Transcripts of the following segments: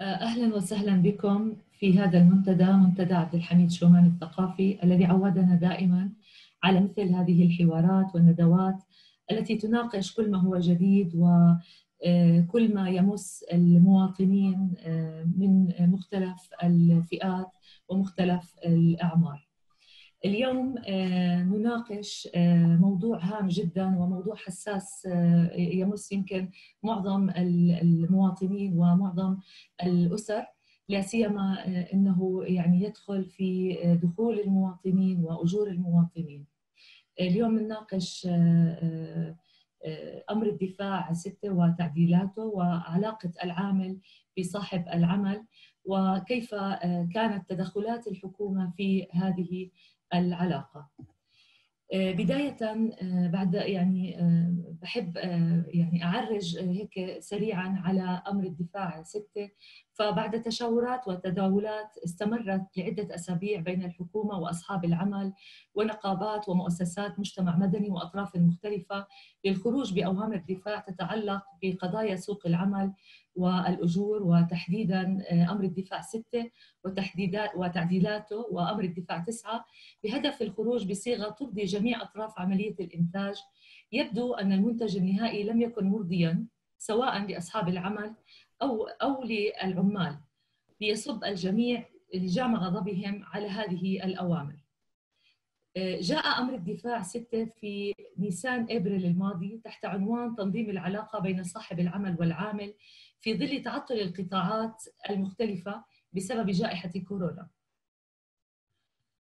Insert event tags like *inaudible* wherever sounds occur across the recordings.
أهلا وسهلا بكم في هذا المنتدى منتدى عبد الحميد شومان الثقافي الذي عودنا دائما على مثل هذه الحوارات والندوات التي تناقش كل ما هو جديد وكل ما يمس المواطنين من مختلف الفئات ومختلف الأعمار. اليوم نناقش موضوع هام جدا وموضوع حساس يمس يمكن معظم المواطنين ومعظم الأسر لا سيما إنه يعني يدخل في دخول المواطنين وأجور المواطنين. اليوم نناقش أمر الدفاع ستة وتعديلاته وعلاقة العامل بصاحب العمل وكيف كانت تدخلات الحكومة في هذه العلاقة. بداية بعد يعني بحب يعني أعرج هيك سريعا على أمر الدفاع ستة فبعد تشاورات وتداولات استمرت لعدة أسابيع بين الحكومة وأصحاب العمل ونقابات ومؤسسات مجتمع مدني وأطراف مختلفة للخروج بأوامر دفاع تتعلق بقضايا سوق العمل والأجور وتحديدا أمر الدفاع ستة وتحديدات وتعديلاته وأمر الدفاع تسعة بهدف الخروج بصيغة ترضي جميع أطراف عملية الإنتاج. يبدو أن المنتج النهائي لم يكن مرضيا سواء لأصحاب العمل أو أو للعمال ليصب الجميع لجام غضبهم على هذه الأوامر. جاء أمر الدفاع ستة في نيسان إبريل الماضي تحت عنوان تنظيم العلاقة بين صاحب العمل والعامل في ظل تعطل القطاعات المختلفة بسبب جائحة كورونا.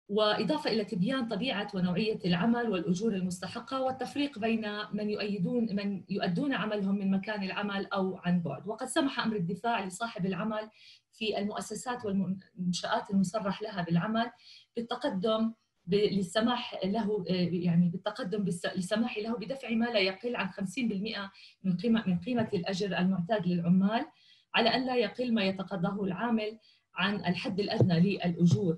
وإضافة إلى تبيان طبيعة ونوعية العمل والأجور المستحقة والتفريق بين من يؤيدون من يؤدون عملهم من مكان العمل أو عن بعد. وقد سمح أمر الدفاع لصاحب العمل في المؤسسات والمنشآت المصرح لها بالعمل بالتقدم للسماح له يعني بالتقدم للسماح له بدفع ما لا يقل عن 50% من قيمة من قيمة الأجر المعتاد للعمال على أن لا يقل ما يتقاضاه العامل عن الحد الأدنى للأجور.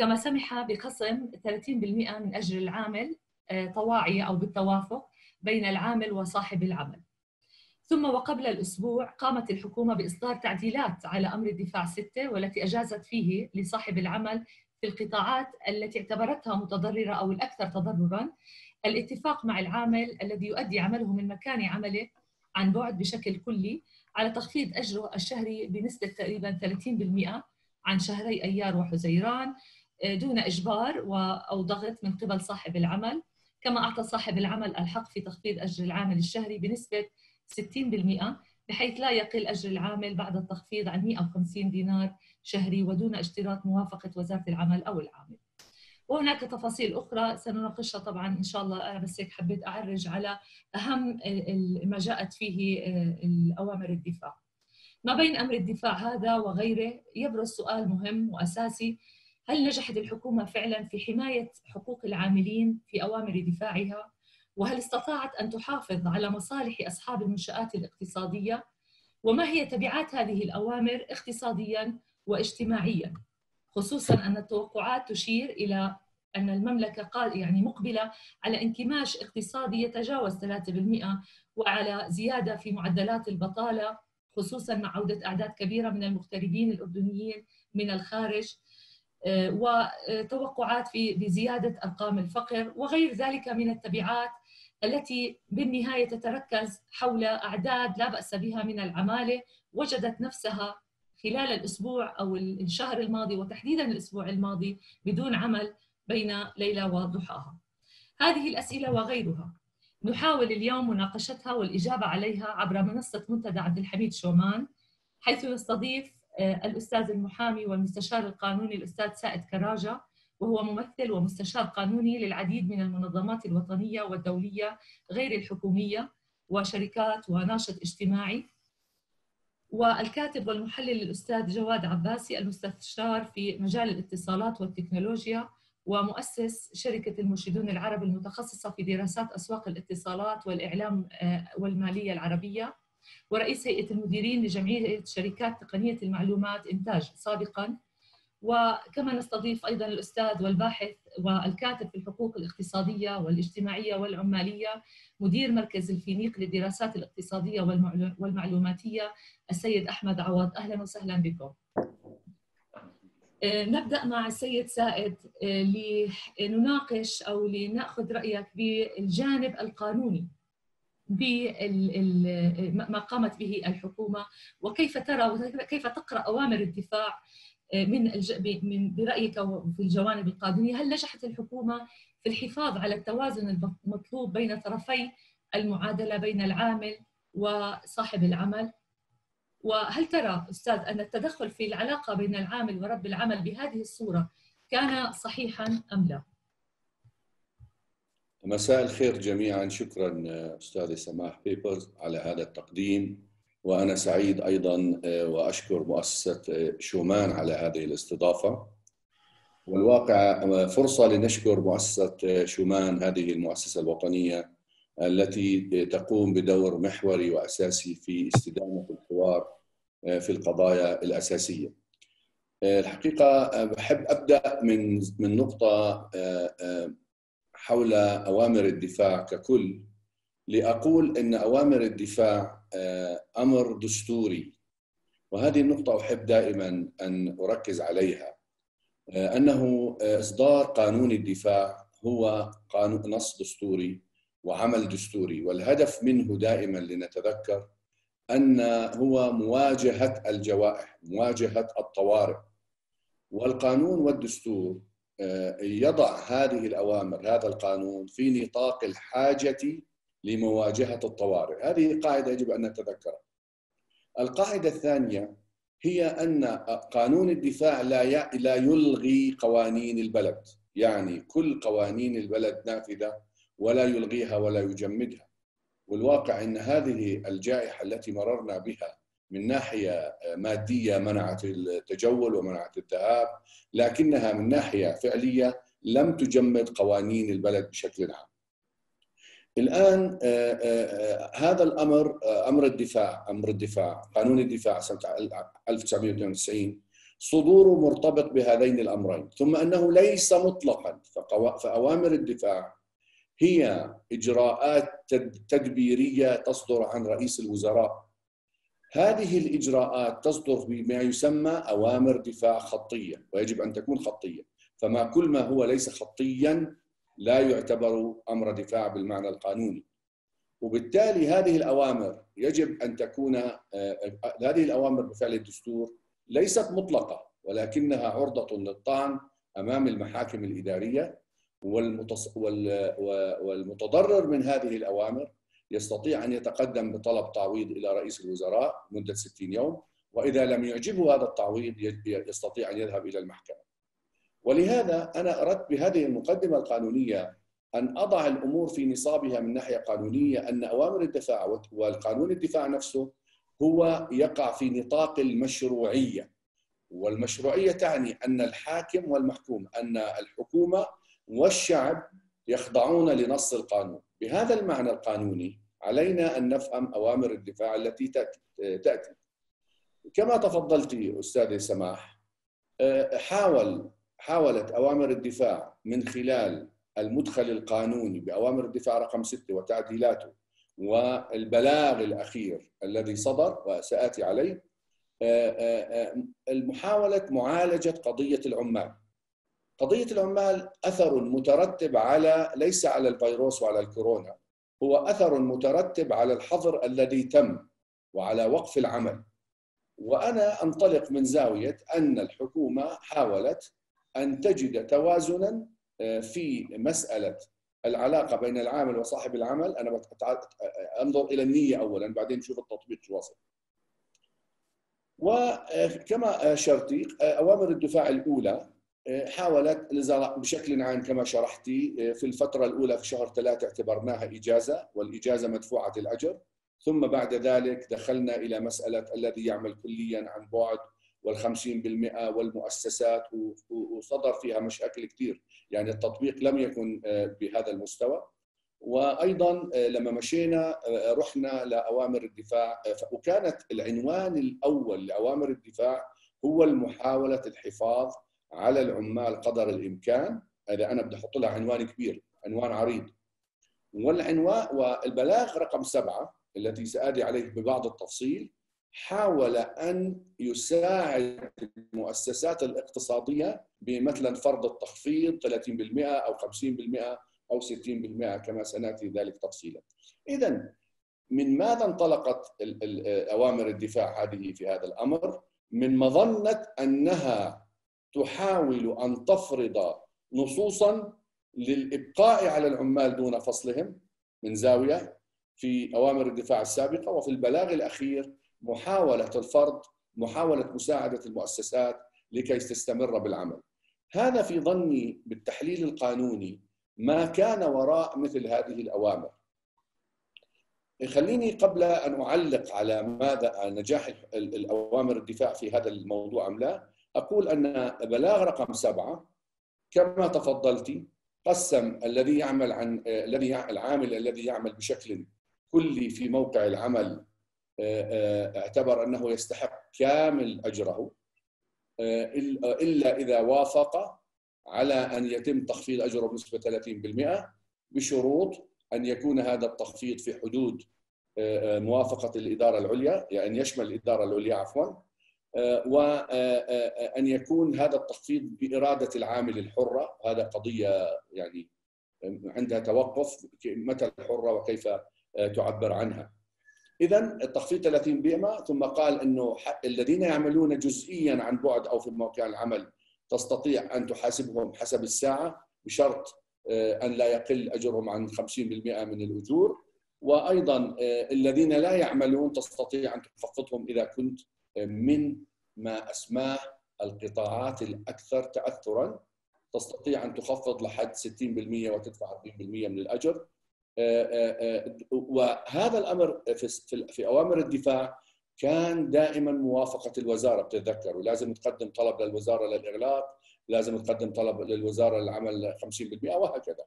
كما سمح بخصم 30% من أجر العامل طواعية أو بالتوافق بين العامل وصاحب العمل. ثم وقبل الأسبوع قامت الحكومة بإصدار تعديلات على أمر الدفاع 6 والتي أجازت فيه لصاحب العمل في القطاعات التي اعتبرتها متضررة أو الأكثر تضرراً الاتفاق مع العامل الذي يؤدي عمله من مكان عمله عن بعد بشكل كلي على تخفيض أجره الشهري بنسبة تقريبا 30% عن شهري أيار وحزيران. دون إجبار أو ضغط من قبل صاحب العمل. كما أعطى صاحب العمل الحق في تخفيض أجر العامل الشهري بنسبة 60% بحيث لا يقل أجر العامل بعد التخفيض عن 150 دينار شهري ودون اشتراط موافقة وزارة العمل أو العامل. وهناك تفاصيل أخرى سنناقشها طبعا إن شاء الله أنا بس هيك حبيت أعرج على أهم ما جاءت فيه الأوامر الدفاع. ما بين أمر الدفاع هذا وغيره يبرز سؤال مهم وأساسي هل نجحت الحكومة فعلا في حماية حقوق العاملين في أوامر دفاعها؟ وهل استطاعت أن تحافظ على مصالح أصحاب المنشآت الاقتصادية؟ وما هي تبعات هذه الأوامر اقتصاديا واجتماعيا؟ خصوصا أن التوقعات تشير إلى أن المملكة قال يعني مقبلة على انكماش اقتصادي يتجاوز 3% وعلى زيادة في معدلات البطالة خصوصا مع عودة أعداد كبيرة من المغتربين الأردنيين من الخارج وتوقعات في بزيادة أرقام الفقر وغير ذلك من التبعات التي بالنهاية تتركز حول أعداد لا بأس بها من العمالة وجدت نفسها خلال الأسبوع أو الشهر الماضي وتحديدا الأسبوع الماضي بدون عمل بين ليلة وضحاها. هذه الأسئلة وغيرها نحاول اليوم مناقشتها والإجابة عليها عبر منصة منتدى عبد الحميد شومان حيث يستضيف الأستاذ المحامي والمستشار القانوني الأستاذ سائد كراجة وهو ممثل ومستشار قانوني للعديد من المنظمات الوطنية والدولية غير الحكومية وشركات وناشط اجتماعي. والكاتب والمحلل الأستاذ جواد عباسي المستشار في مجال الاتصالات والتكنولوجيا ومؤسس شركة المرشدون العرب المتخصصة في دراسات أسواق الاتصالات والإعلام والمالية العربية. ورئيس هيئة المديرين لجمعية شركات تقنية المعلومات إنتاج سابقاً. وكما نستضيف أيضا الأستاذ والباحث والكاتب في الحقوق الاقتصادية والاجتماعية والعمالية مدير مركز الفينيق للدراسات الاقتصادية والمعلوماتية السيد أحمد عوض. أهلا وسهلا بكم. آه، نبدأ مع السيد سائد آه، لنناقش أو لنأخذ رأيك بالجانب القانوني. بما قامت به الحكومة وكيف ترى وكيف تقرأ أوامر الدفاع آه، من من برأيك في الجوانب القانونيه هل نجحت الحكومة في الحفاظ على التوازن المطلوب بين طرفي المعادلة بين العامل وصاحب العمل وهل ترى أستاذ أن التدخل في العلاقة بين العامل ورب العمل بهذه الصورة كان صحيحا أم لا؟ مساء الخير جميعا. شكرا أستاذ سماح بيبرز على هذا التقديم. وأنا سعيد أيضا وأشكر مؤسسة شومان على هذه الاستضافة. والواقع فرصة لنشكر مؤسسة شومان هذه المؤسسة الوطنية التي تقوم بدور محوري وأساسي في استدامة الحوار في القضايا الأساسية. الحقيقة بحب أبدأ من من نقطة حول أوامر الدفاع ككل لأقول إن أوامر الدفاع أمر دستوري. وهذه النقطة أحب دائما أن أركز عليها أنه إصدار قانون الدفاع هو قانون نص دستوري وعمل دستوري. والهدف منه دائما لنتذكر أن هو مواجهة الجوائح مواجهة الطوارئ. والقانون والدستور آه، يضع هذه الأوامر هذا القانون في نطاق الحاجة لمواجهة الطوارئ. هذه قاعدة يجب أن نتذكرها. القاعدة الثانية هي أن قانون الدفاع لا لا يلغي قوانين البلد. يعني كل قوانين البلد نافذة ولا يلغيها ولا يجمدها. والواقع إن هذه الجائحة التي مررنا بها من ناحية مادية منعت التجول ومنعت الذهاب لكنها من ناحية فعلية لم تجمد قوانين البلد بشكل عام. الآن آه، آه، آه، هذا الأمر أمر الدفاع أمر الدفاع قانون الدفاع سنة 1992 صدوره مرتبط بهذين الأمرين ثم أنه ليس مطلقا فأوامر الدفاع هي إجراءات تدبيرية تصدر عن رئيس الوزراء هذه الإجراءات تصدر بما يسمى أوامر دفاع خطية ويجب أن تكون خطية. فما كل ما هو ليس خطيا لا يعتبر أمر دفاع بالمعنى القانوني. وبالتالي هذه الأوامر يجب أن تكون آه، آه، هذه الأوامر بفعل الدستور ليست مطلقة ولكنها عرضة للطعن أمام المحاكم الإدارية والمتص... والمتضرر من هذه الأوامر يستطيع أن يتقدم بطلب تعويض إلى رئيس الوزراء مدة 60 يوم وإذا لم يعجبه هذا التعويض يستطيع أن يذهب إلى المحكمة. ولهذا أنا أردت بهذه المقدمة القانونية أن أضع الأمور في نصابها من ناحية قانونية أن أوامر الدفاع والقانون الدفاع نفسه هو يقع في نطاق المشروعية. والمشروعية تعني أن الحاكم والمحكوم أن الحكومة والشعب يخضعون لنص القانون. بهذا المعنى القانوني علينا أن نفهم أوامر الدفاع التي تأتي كما تفضلت أستاذ سماح حاول حاولت أوامر الدفاع من خلال المدخل القانوني بأوامر الدفاع رقم ستة وتعديلاته والبلاغ الأخير الذي صدر وسآتي عليه المحاولة معالجة قضية العمال. قضية العمال أثر مترتب على ليس على الفيروس وعلى الكورونا هو أثر مترتب على الحظر الذي تم وعلى وقف العمل. وأنا أنطلق من زاوية أن الحكومة حاولت أن تجد توازنا آه، في مسألة العلاقة بين العامل وصاحب العمل. أنا أنظر إلى النية أولا بعدين نشوف التطبيق شو وصل. وكما أشرتي أوامر الدفاع الأولى حاولت الوزاره بشكل عام كما شرحتي في الفترة الأولى في شهر ثلاثة اعتبرناها إجازة والإجازة مدفوعة الأجر. ثم بعد ذلك دخلنا إلى مسألة الذي يعمل كليا عن بعد والخمسين بالمئة والمؤسسات وصدر فيها مشاكل كثير. يعني التطبيق لم يكن آه، بهذا المستوى. وأيضا آه، لما مشينا آه، رحنا لأوامر الدفاع وكانت العنوان الأول لأوامر الدفاع هو المحاولة الحفاظ على العمال قدر الإمكان. إذا أنا بدي أحط لها عنوان كبير عنوان عريض. والعنوان والبلاغ رقم سبعة التي سآتي عليه ببعض التفصيل حاول أن يساعد المؤسسات الاقتصادية بمثلا فرض التخفيض 30% أو 50% أو 60% كما سنأتي ذلك تفصيلا. إذا من ماذا انطلقت أوامر الدفاع هذه في هذا الأمر؟ من مظنة أنها تحاول أن تفرض نصوصا للإبقاء على العمال دون فصلهم من زاوية في أوامر الدفاع السابقة وفي البلاغ الأخير محاولة الفرض محاولة مساعدة المؤسسات لكي تستمر بالعمل. هذا في ظني بالتحليل القانوني ما كان وراء مثل هذه الأوامر. خليني قبل أن أعلق على ماذا نجاح الأوامر الدفاع في هذا الموضوع أم لا. أقول أن بلاغ رقم سبعة كما تفضلت قسم الذي يعمل عن الذي العامل الذي يعمل بشكل كلي في موقع العمل اعتبر أنه يستحق كامل أجره إلا إذا وافق على أن يتم تخفيض أجره بنسبة 30% بشروط أن يكون هذا التخفيض في حدود موافقة الإدارة العليا يعني يشمل الإدارة العليا عفوا. وان يكون هذا التخفيض بإرادة العامل الحرة. هذا قضية يعني عندها توقف متى الحرة وكيف تعبر عنها. إذا التخفيض 30% ثم قال إنه الذين يعملون جزئيا عن بعد أو في موقع العمل تستطيع أن تحاسبهم حسب الساعة بشرط أن لا يقل أجرهم عن 50% من الأجور. وأيضا الذين لا يعملون تستطيع أن تخفضهم إذا كنت من ما أسماه القطاعات الأكثر تاثرا تستطيع أن تخفض لحد 60% وتدفع 40% من الأجر. وهذا الأمر في أوامر الدفاع كان دائما موافقة الوزارة بتتذكروا. لازم تقدم طلب للوزارة للإغلاق لازم تقدم طلب للوزارة للعمل 50% وهكذا.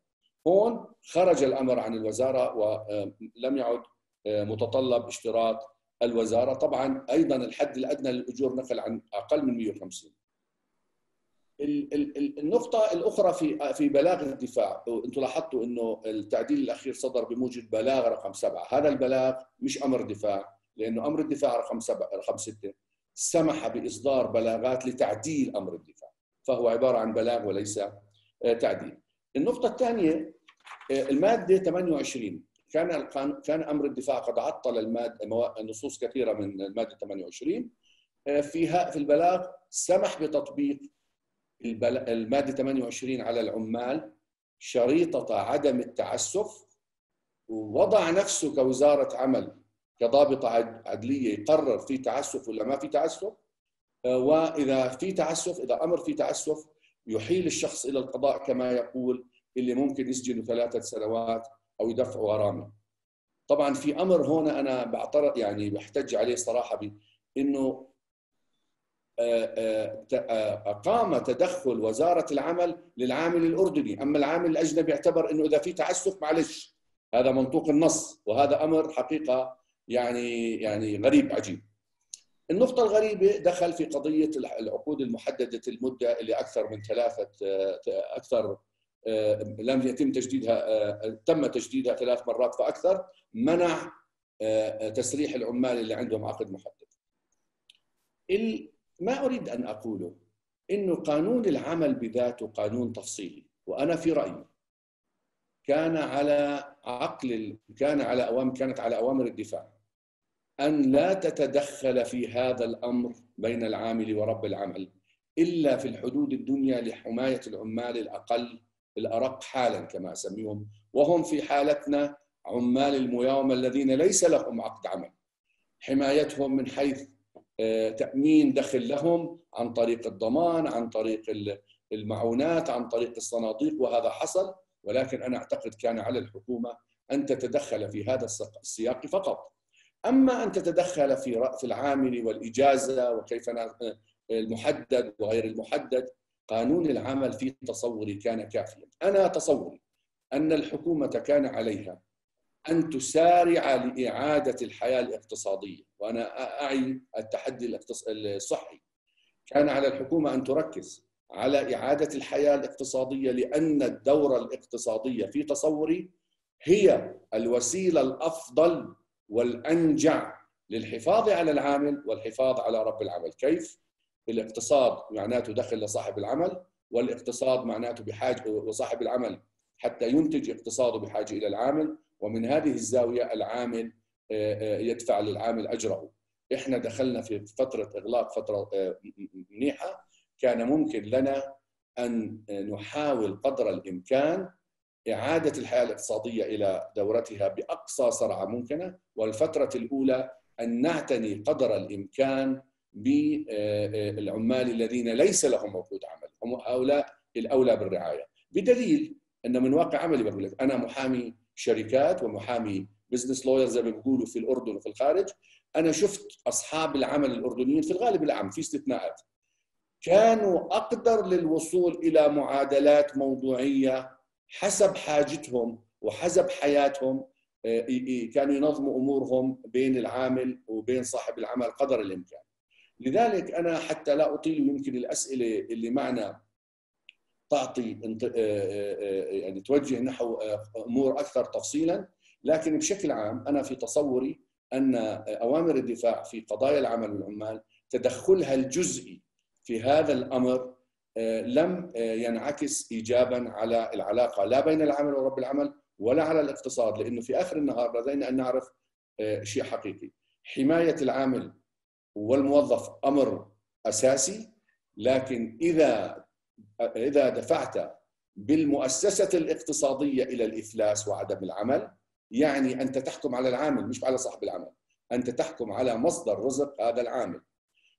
هون خرج الأمر عن الوزارة ولم يعد متطلب اشتراط الوزارة. طبعا أيضا الحد الأدنى للأجور نقل عن أقل من 150 النقطة الأخرى في في بلاغ الدفاع. أنتم لاحظتوا أنه التعديل الأخير صدر بموجب بلاغ رقم سبعة. هذا البلاغ مش أمر دفاع لأنه أمر الدفاع رقم سبعة رقم ستة. سمح بإصدار بلاغات لتعديل أمر الدفاع. فهو عبارة عن بلاغ وليس تعديل. النقطة الثانية المادة 28 كان كان أمر الدفاع قد عطل المادة نصوص كثيرة من المادة 28 فيها في البلاغ سمح بتطبيق المادة 28 على العمال شريطة عدم التعسف ووضع نفسه كوزارة عمل كضابطة عدلية يقرر في تعسف ولا ما في تعسف. وإذا في تعسف إذا أمر في تعسف يحيل الشخص إلى القضاء كما يقول اللي ممكن يسجنه ثلاثة سنوات أو يدفع غرامة. طبعا في أمر هنا أنا بعترض يعني بحتج عليه صراحة بأنه أقام تدخل وزارة العمل للعامل الأردني. أما العامل الأجنبي يعتبر أنه إذا في تعسف معلش هذا منطوق النص وهذا أمر حقيقة يعني يعني غريب عجيب. النقطة الغريبة دخل في قضية العقود المحددة المدة اللي أكثر من ثلاثة أكثر لم يتم تجديدها تم تجديدها ثلاث مرات فأكثر منع تسريح العمال اللي عندهم عقد محدد. ما أريد أن أقوله انه قانون العمل بذاته قانون تفصيلي وأنا في رأيي كان على عقل كان على اوامر كانت على أوامر الدفاع أن لا تتدخل في هذا الأمر بين العامل ورب العمل إلا في الحدود الدنيا لحماية العمال الأقل الأرق حالا كما أسميهم. وهم في حالتنا عمال المياومة الذين ليس لهم عقد عمل. حمايتهم من حيث تأمين دخل لهم عن طريق الضمان عن طريق المعونات عن طريق الصناديق وهذا حصل. ولكن أنا أعتقد كان على الحكومة أن تتدخل في هذا السياق فقط. أما أن تتدخل في في العامل والإجازة وكيف المحدد وغير المحدد قانون العمل في تصوري كان كافيا. أنا تصوري أن الحكومة كان عليها أن تسارع لإعادة الحياة الاقتصادية وأنا أعي التحدي الصحي. كان على الحكومة أن تركز على إعادة الحياة الاقتصادية لأن الدورة الاقتصادية في تصوري هي الوسيلة الأفضل والأنجع للحفاظ على العامل والحفاظ على رب العمل، كيف؟ الاقتصاد معناته دخل لصاحب العمل والاقتصاد معناته بحاجه وصاحب العمل حتى ينتج اقتصاده بحاجة إلى العامل ومن هذه الزاوية العامل آه، آه، يدفع للعامل أجره. إحنا دخلنا في فترة إغلاق فترة آه، منيحة كان ممكن لنا أن نحاول قدر الإمكان إعادة الحياة الاقتصادية إلى دورتها بأقصى سرعة ممكنة والفترة الأولى أن نعتني قدر الإمكان بالعمال الذين ليس لهم موجود عمل. هم هؤلاء الأولى بالرعاية. بدليل أنا من واقع عملي بقول لك أنا محامي شركات ومحامي business lawyer زي ما بيقولوا في الأردن وفي الخارج. أنا شفت أصحاب العمل الأردنيين في الغالب الاعم في استثناءات. كانوا أقدر للوصول إلى معادلات موضوعية حسب حاجتهم وحسب حياتهم آه، كانوا ينظموا أمورهم بين العامل وبين صاحب العمل قدر الإمكان. لذلك أنا حتى لا أطيل يمكن الأسئلة اللي معنا تعطي آه، آه، يعني توجه نحو أمور أكثر تفصيلا. لكن بشكل عام أنا في تصوري أن أوامر الدفاع في قضايا العمل والعمال تدخلها الجزئي في هذا الأمر آه، لم آه، ينعكس ايجابا على العلاقة لا بين العمل ورب العمل ولا على الاقتصاد. لأنه في آخر النهار لدينا أن نعرف آه، شيء حقيقي. حماية العامل والموظف أمر أساسي لكن إذا إذا دفعت بالمؤسسة الاقتصادية إلى الإفلاس وعدم العمل يعني أنت تحكم على العامل مش على صاحب العمل أنت تحكم على مصدر رزق هذا العامل.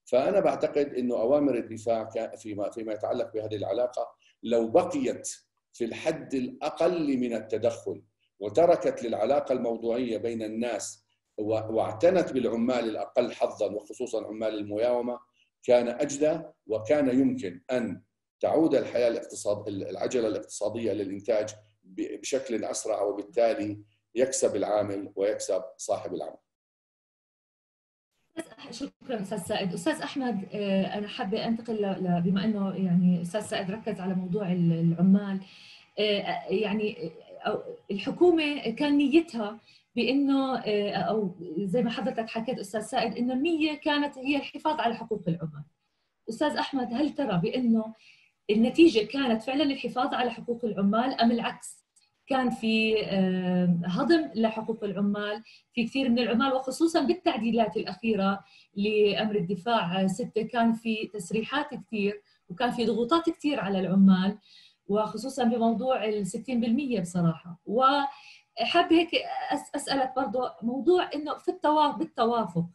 فأنا بعتقد إنه أوامر الدفاع فيما فيما يتعلق بهذه العلاقة لو بقيت في الحد الأقل من التدخل وتركت للعلاقة الموضوعية بين الناس واعتنت بالعمال الأقل حظا وخصوصا عمال المياومة كان أجدى وكان يمكن أن تعود الحياة الاقتصاد العجلة الاقتصادية للإنتاج بشكل أسرع وبالتالي يكسب العامل ويكسب صاحب العمل. شكرا أستاذ سائد أستاذ أحمد آه، أنا حابة أنتقل بما إنه يعني أستاذ سائد ركز على موضوع العمال آه، يعني الحكومة كان نيتها بأنه آه، أو زي ما حضرتك حكيت أستاذ سائد إنه النية كانت هي الحفاظ على حقوق العمال أستاذ أحمد هل ترى بأنه النتيجة كانت فعلا الحفاظ على حقوق العمال أم العكس؟ كان في هضم لحقوق العمال في كثير من العمال وخصوصا بالتعديلات الأخيرة لأمر الدفاع ستة كان في تسريحات كثير وكان في ضغوطات كثير على العمال وخصوصا بموضوع ال 60% بصراحة. وحابة هيك أسألك برضه موضوع إنه في التوافق بالتوافق.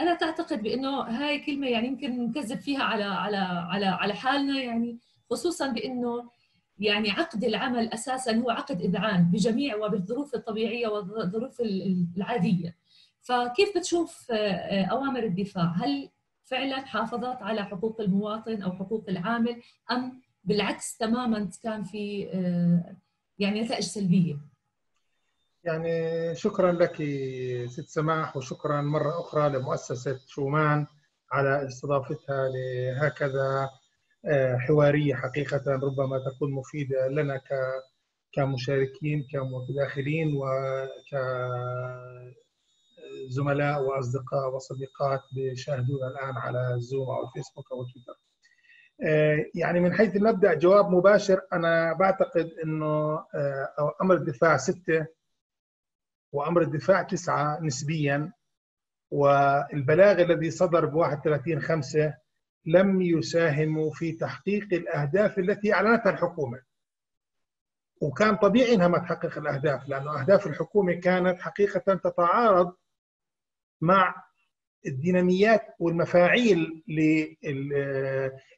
أنا تعتقد بإنه هاي كلمة يعني يمكن نكذب فيها على على على على حالنا يعني خصوصا بإنه يعني عقد العمل أساسا هو عقد اذعان بجميع وبالظروف الطبيعية والظروف العادية. فكيف بتشوف آه، أوامر الدفاع؟ هل فعلا حافظت على حقوق المواطن أو حقوق العامل أم بالعكس تماما كان في آه، يعني نتائج سلبية؟ يعني شكرا لك ست سماح وشكرا مرة أخرى لمؤسسة شومان على استضافتها لهكذا آه، حوارية حقيقة ربما تكون مفيدة لنا كمشاركين كمتداخلين وكزملاء وأصدقاء وصديقات بيشاهدونا الآن على الزوم أو الفيسبوك أو تويتر. آه، يعني من حيث المبدا جواب مباشر أنا بعتقد إنه آه، أمر الدفاع ستة وأمر الدفاع تسعة نسبيا والبلاغ الذي صدر ب 31 5 لم يساهموا في تحقيق الأهداف التي أعلنتها الحكومة. وكان طبيعي إنها ما تحقق الأهداف لأنه أهداف الحكومة كانت حقيقة تتعارض مع الديناميات والمفاعيل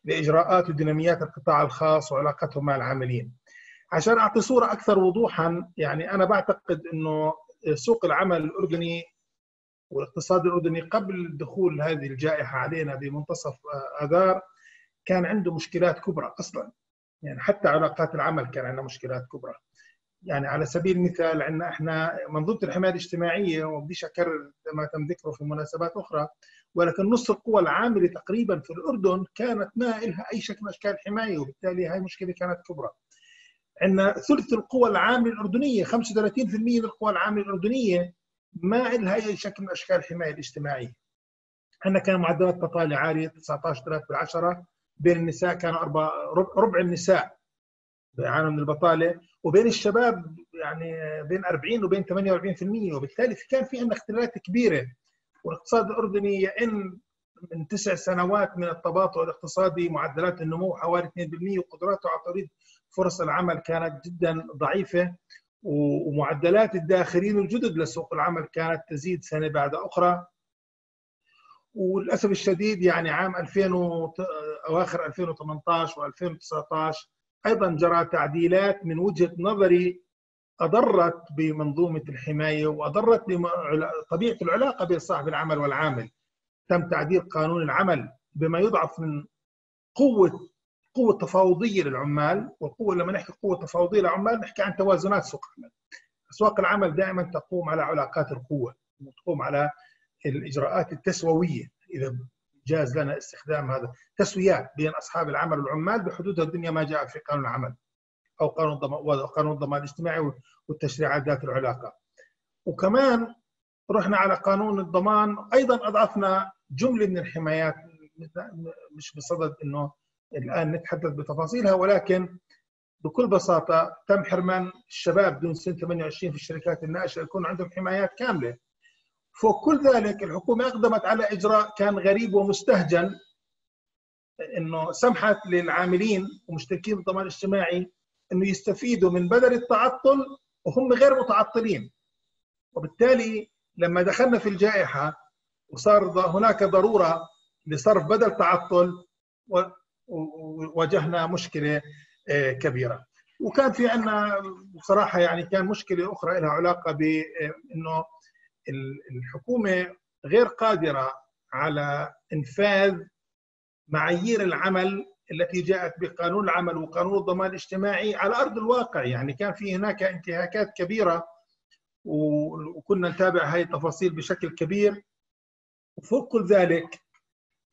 لإجراءات وديناميات القطاع الخاص وعلاقتهم مع العاملين. عشان أعطي صورة أكثر وضوحا يعني أنا بعتقد إنه سوق العمل الأردني والاقتصاد الأردني قبل دخول هذه الجائحة علينا بمنتصف آذار كان عنده مشكلات كبرى أصلا يعني حتى علاقات العمل كان عندنا مشكلات كبرى يعني على سبيل المثال عندنا إحنا منظومة الحماية الاجتماعية وبديش أكرر ما تم ذكره في مناسبات أخرى ولكن نص القوى العاملة تقريبا في الأردن كانت ما لها أي شكل من أشكال الحمايه وبالتالي هاي مشكلة كانت كبرى. عندنا ثلث القوى العامله الأردنية 35% من القوى العامله الأردنية ما لها أي شكل من أشكال الحماية الاجتماعية. عندنا كان معدلات بطالة عالية 19 بالعشرة بين النساء كان ربع النساء بيعانوا من البطالة. وبين الشباب يعني بين 40 وبين 48% وبالتالي كان في عندنا اختلالات كبيرة. والاقتصاد الأردني يئن من تسع سنوات من التباطؤ الاقتصادي معدلات النمو حوالي 2% وقدراته على توليد فرص العمل كانت جدا ضعيفة ومعدلات الداخلين الجدد لسوق العمل كانت تزيد سنة بعد أخرى وللأسف الشديد يعني عام 2000 و... أواخر 2018 و2019 أيضا جرى تعديلات من وجهة نظري أضرت بمنظومة الحماية وأضرت بطبيعه العلاقة بين صاحب العمل والعامل. تم تعديل قانون العمل بما يضعف من قوة قوه تفاوضيه للعمال والقوة لما نحكي قوة تفاوضية للعمال نحكي عن توازنات سوق العمل. أسواق العمل دائما تقوم على علاقات القوة وتقوم على الإجراءات التسوويه إذا جاز لنا استخدام هذا تسويات بين أصحاب العمل والعمال بحدود الدنيا ما جاء في قانون العمل أو قانون الضمان قانون الضمان الاجتماعي والتشريعات ذات العلاقة. وكمان رحنا على قانون الضمان أيضا أضعفنا جملة من الحمايات مش بصدد إنه الآن نتحدث بتفاصيلها ولكن بكل بساطة تم حرمان الشباب دون سن 28 في الشركات الناشئة يكون عندهم حمايات كاملة. فوق كل ذلك الحكومة أقدمت على إجراء كان غريب ومستهجن إنه سمحت للعاملين ومشتركين بالضمان الاجتماعي إنه يستفيدوا من بدل التعطل وهم غير متعطلين. وبالتالي لما دخلنا في الجائحة وصار هناك ضرورة لصرف بدل تعطل وواجهنا مشكلة آه، كبيرة. وكان في عندنا بصراحة يعني كان مشكلة أخرى لها علاقة بانه الحكومة غير قادرة على إنفاذ معايير العمل التي جاءت بقانون العمل وقانون الضمان الاجتماعي على أرض الواقع. يعني كان في هناك انتهاكات كبيرة وكنا نتابع هذه التفاصيل بشكل كبير. وفوق كل ذلك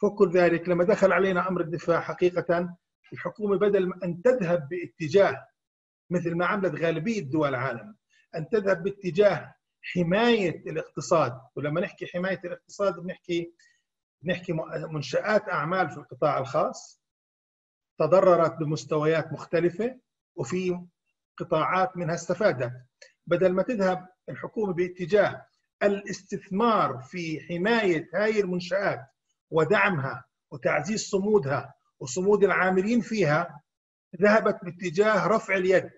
فوق ذلك لما دخل علينا أمر الدفاع حقيقة الحكومة بدل أن تذهب باتجاه مثل ما عملت غالبية دول العالم أن تذهب باتجاه حماية الاقتصاد. ولما نحكي حماية الاقتصاد بنحكي بنحكي منشآت أعمال في القطاع الخاص تضررت بمستويات مختلفة وفي قطاعات منها استفادت. بدل ما تذهب الحكومة باتجاه الاستثمار في حماية هاي المنشآت ودعمها وتعزيز صمودها وصمود العاملين فيها ذهبت باتجاه رفع اليد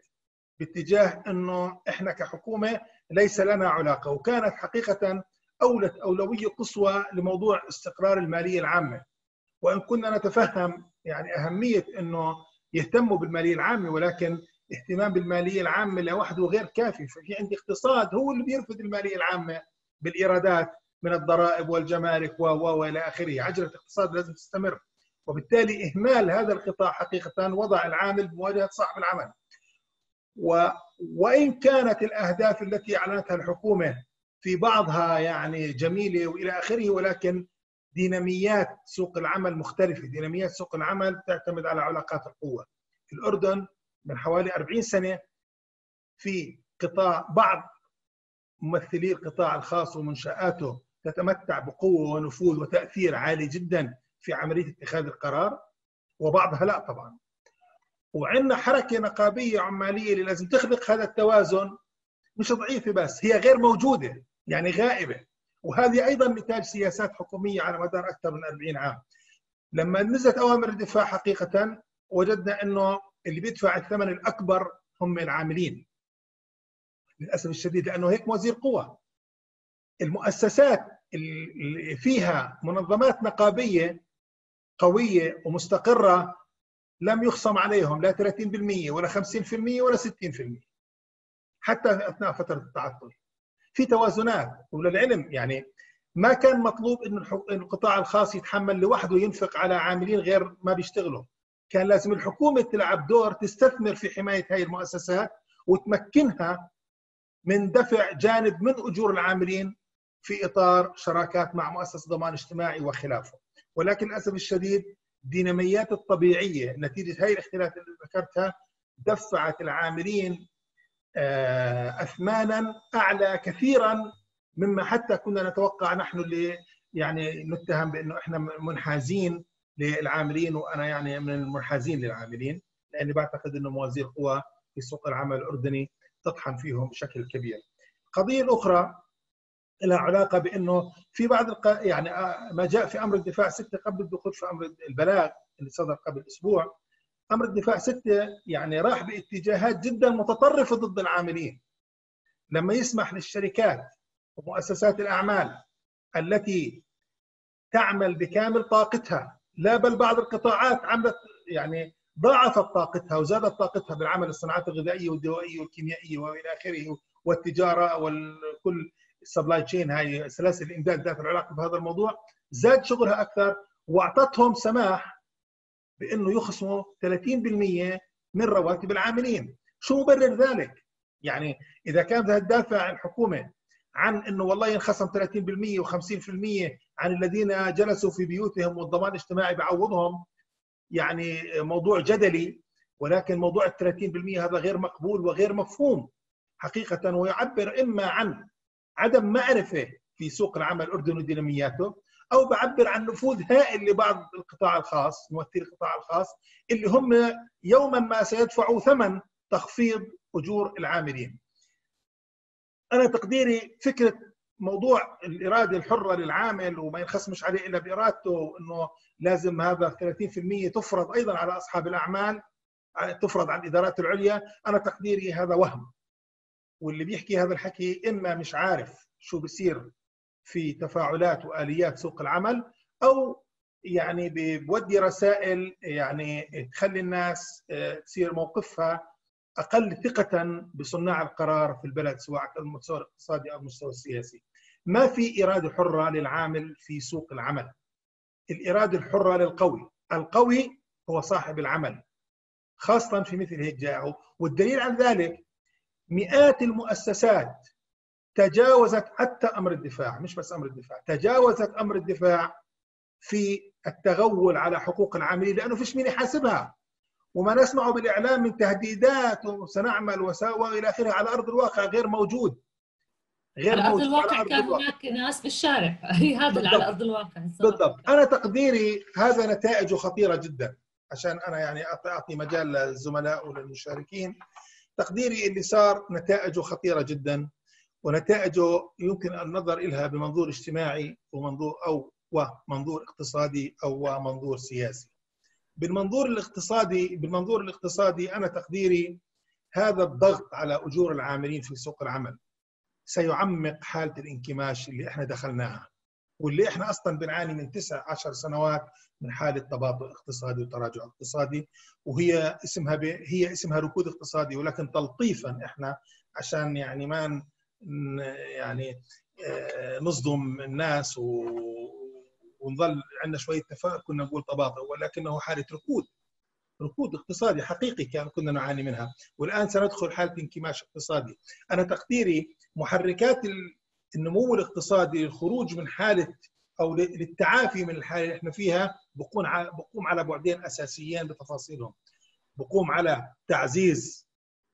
باتجاه إنه إحنا كحكومة ليس لنا علاقة وكانت حقيقة أولت أولوية قصوى لموضوع استقرار المالية العامة. وإن كنا نتفهم يعني أهمية إنه يهتموا بالمالية العامة ولكن اهتمام بالمالية العامة لوحده غير كافي ففي عندي اقتصاد هو اللي بيرفض المالية العامة بالإيرادات من الضرائب والجمارك و و والى آخره. عجلة الاقتصاد لازم تستمر. وبالتالي إهمال هذا القطاع حقيقة وضع العامل بمواجهة صاحب العمل. و وإن كانت الأهداف التي أعلنتها الحكومة في بعضها يعني جميلة وإلى آخره ولكن ديناميات سوق العمل مختلفة، ديناميات سوق العمل تعتمد على علاقات القوة. الأردن من حوالي 40 سنة في قطاع بعض ممثلي القطاع الخاص ومنشآته تتمتع بقوة ونفوذ وتأثير عالي جدا في عملية اتخاذ القرار وبعضها لا طبعا. وعندنا حركة نقابية عمالية اللي لازم تخلق هذا التوازن مش ضعيفه بس هي غير موجودة يعني غائبة. وهذه أيضا نتاج سياسات حكومية على مدار أكثر من 40 عام. لما نزلت أوامر الدفاع حقيقة وجدنا إنه اللي بيدفع الثمن الأكبر هم العاملين. للأسف الشديد لأنه هيك وزير قوى المؤسسات اللي فيها منظمات نقابية قوية ومستقرة لم يخصم عليهم لا 30% ولا 50% ولا 60% حتى أثناء فترة التعطل. في توازنات وللعلم يعني ما كان مطلوب انه القطاع الخاص يتحمل لوحده ينفق على عاملين غير ما بيشتغلوا. كان لازم الحكومة تلعب دور تستثمر في حماية هذه المؤسسات وتمكنها من دفع جانب من أجور العاملين في إطار شراكات مع مؤسسة ضمان اجتماعي وخلافه ولكن للأسف الشديد الديناميات الطبيعية نتيجة هذه الاختلافات اللي ذكرتها دفعت العاملين آه، أثمانا أعلى كثيرا مما حتى كنا نتوقع نحن اللي يعني نتهم بأنه إحنا منحازين للعاملين وأنا يعني من المنحازين للعاملين لأني بعتقد إنه موازين القوى في سوق العمل الأردني تطحن فيهم بشكل كبير. القضية الاخرى لها علاقة بأنه في بعض الق... يعني آه، ما جاء في أمر الدفاع ستة قبل الدخول في أمر البلاغ اللي صدر قبل أسبوع. أمر الدفاع ستة يعني راح باتجاهات جدا متطرفة ضد العاملين. لما يسمح للشركات ومؤسسات الأعمال التي تعمل بكامل طاقتها لا بل بعض القطاعات عملت يعني ضاعفت طاقتها وزادت طاقتها بالعمل الصناعات الغذائية والدوائية والكيميائية وإلى آخره والتجارة وكل ال supply chain هاي سلاسل الامداد ذات العلاقة بهذا الموضوع زاد شغلها أكثر وأعطتهم سماح بإنه يخصموا 30% من رواتب العاملين. شو مبرر ذلك؟ يعني إذا كانت تدافع الحكومة عن إنه والله ينخصم 30% و50% عن الذين جلسوا في بيوتهم والضمان الاجتماعي بعوضهم يعني موضوع جدلي ولكن موضوع ال 30% هذا غير مقبول وغير مفهوم حقيقة ويعبر إما عن عدم معرفة في سوق العمل الأردني ودينامياته أو بعبر عن نفوذ هائل لبعض القطاع الخاص ممثلي القطاع الخاص اللي هم يوما ما سيدفعوا ثمن تخفيض أجور العاملين. أنا تقديري فكرة موضوع الإرادة الحرة للعامل وما ينخصمش عليه إلا بإرادته إنه لازم هذا 30% تفرض أيضا على أصحاب الأعمال تفرض على الادارات العليا أنا تقديري هذا وهم واللي بيحكي هذا الحكي إما مش عارف شو بصير في تفاعلات وآليات سوق العمل أو يعني بودي رسائل يعني تخلي الناس آه، تصير موقفها أقل ثقة بصناع القرار في البلد سواء على المستوى الاقتصادي أو المستوى السياسي. ما في إرادة حرة للعامل في سوق العمل. الإرادة الحرة للقوي، القوي هو صاحب العمل. خاصة في مثل هيك جاء والدليل على ذلك مئات المؤسسات تجاوزت حتى أمر الدفاع مش بس أمر الدفاع تجاوزت أمر الدفاع في التغول على حقوق العاملين لأنه فيش مين يحاسبها. وما نسمعه بالإعلام من تهديدات وسنعمل وإلى آخره على أرض الواقع غير موجود. غير على أرض الواقع على أرض كان. هناك ناس في الشارع. *laughs* هذا اللي على أرض الواقع. بالضبط. أنا تقديري هذا نتائجه خطيرة جدا عشان أنا يعني اعطي مجال للزملاء وللمشاركين تقديري اللي صار نتائجه خطيرة جدا ونتائجه يمكن النظر لها بمنظور اجتماعي ومنظور أو ومنظور اقتصادي أو ومنظور سياسي. بالمنظور الاقتصادي بالمنظور الاقتصادي أنا تقديري هذا الضغط على أجور العاملين في سوق العمل سيعمق حالة الانكماش اللي إحنا دخلناها واللي إحنا أصلا بنعاني من تسع عشر سنوات من حالة تباطؤ اقتصادي وتراجع اقتصادي وهي اسمها ب... هي اسمها ركود اقتصادي ولكن تلطيفا إحنا عشان يعني ما يعني آه، نصدم الناس و... ونظل عندنا شوية تفاؤل كنا نقول تباطؤ ولكنه حالة ركود ركود اقتصادي حقيقي كان كنا نعاني منها. والآن سندخل حالة انكماش اقتصادي. أنا تقديري محركات النمو الاقتصادي للخروج من حالة أو للتعافي من الحالة اللي إحنا فيها بقوم على بقوم على بعدين أساسيين بتفاصيلهم بقوم على تعزيز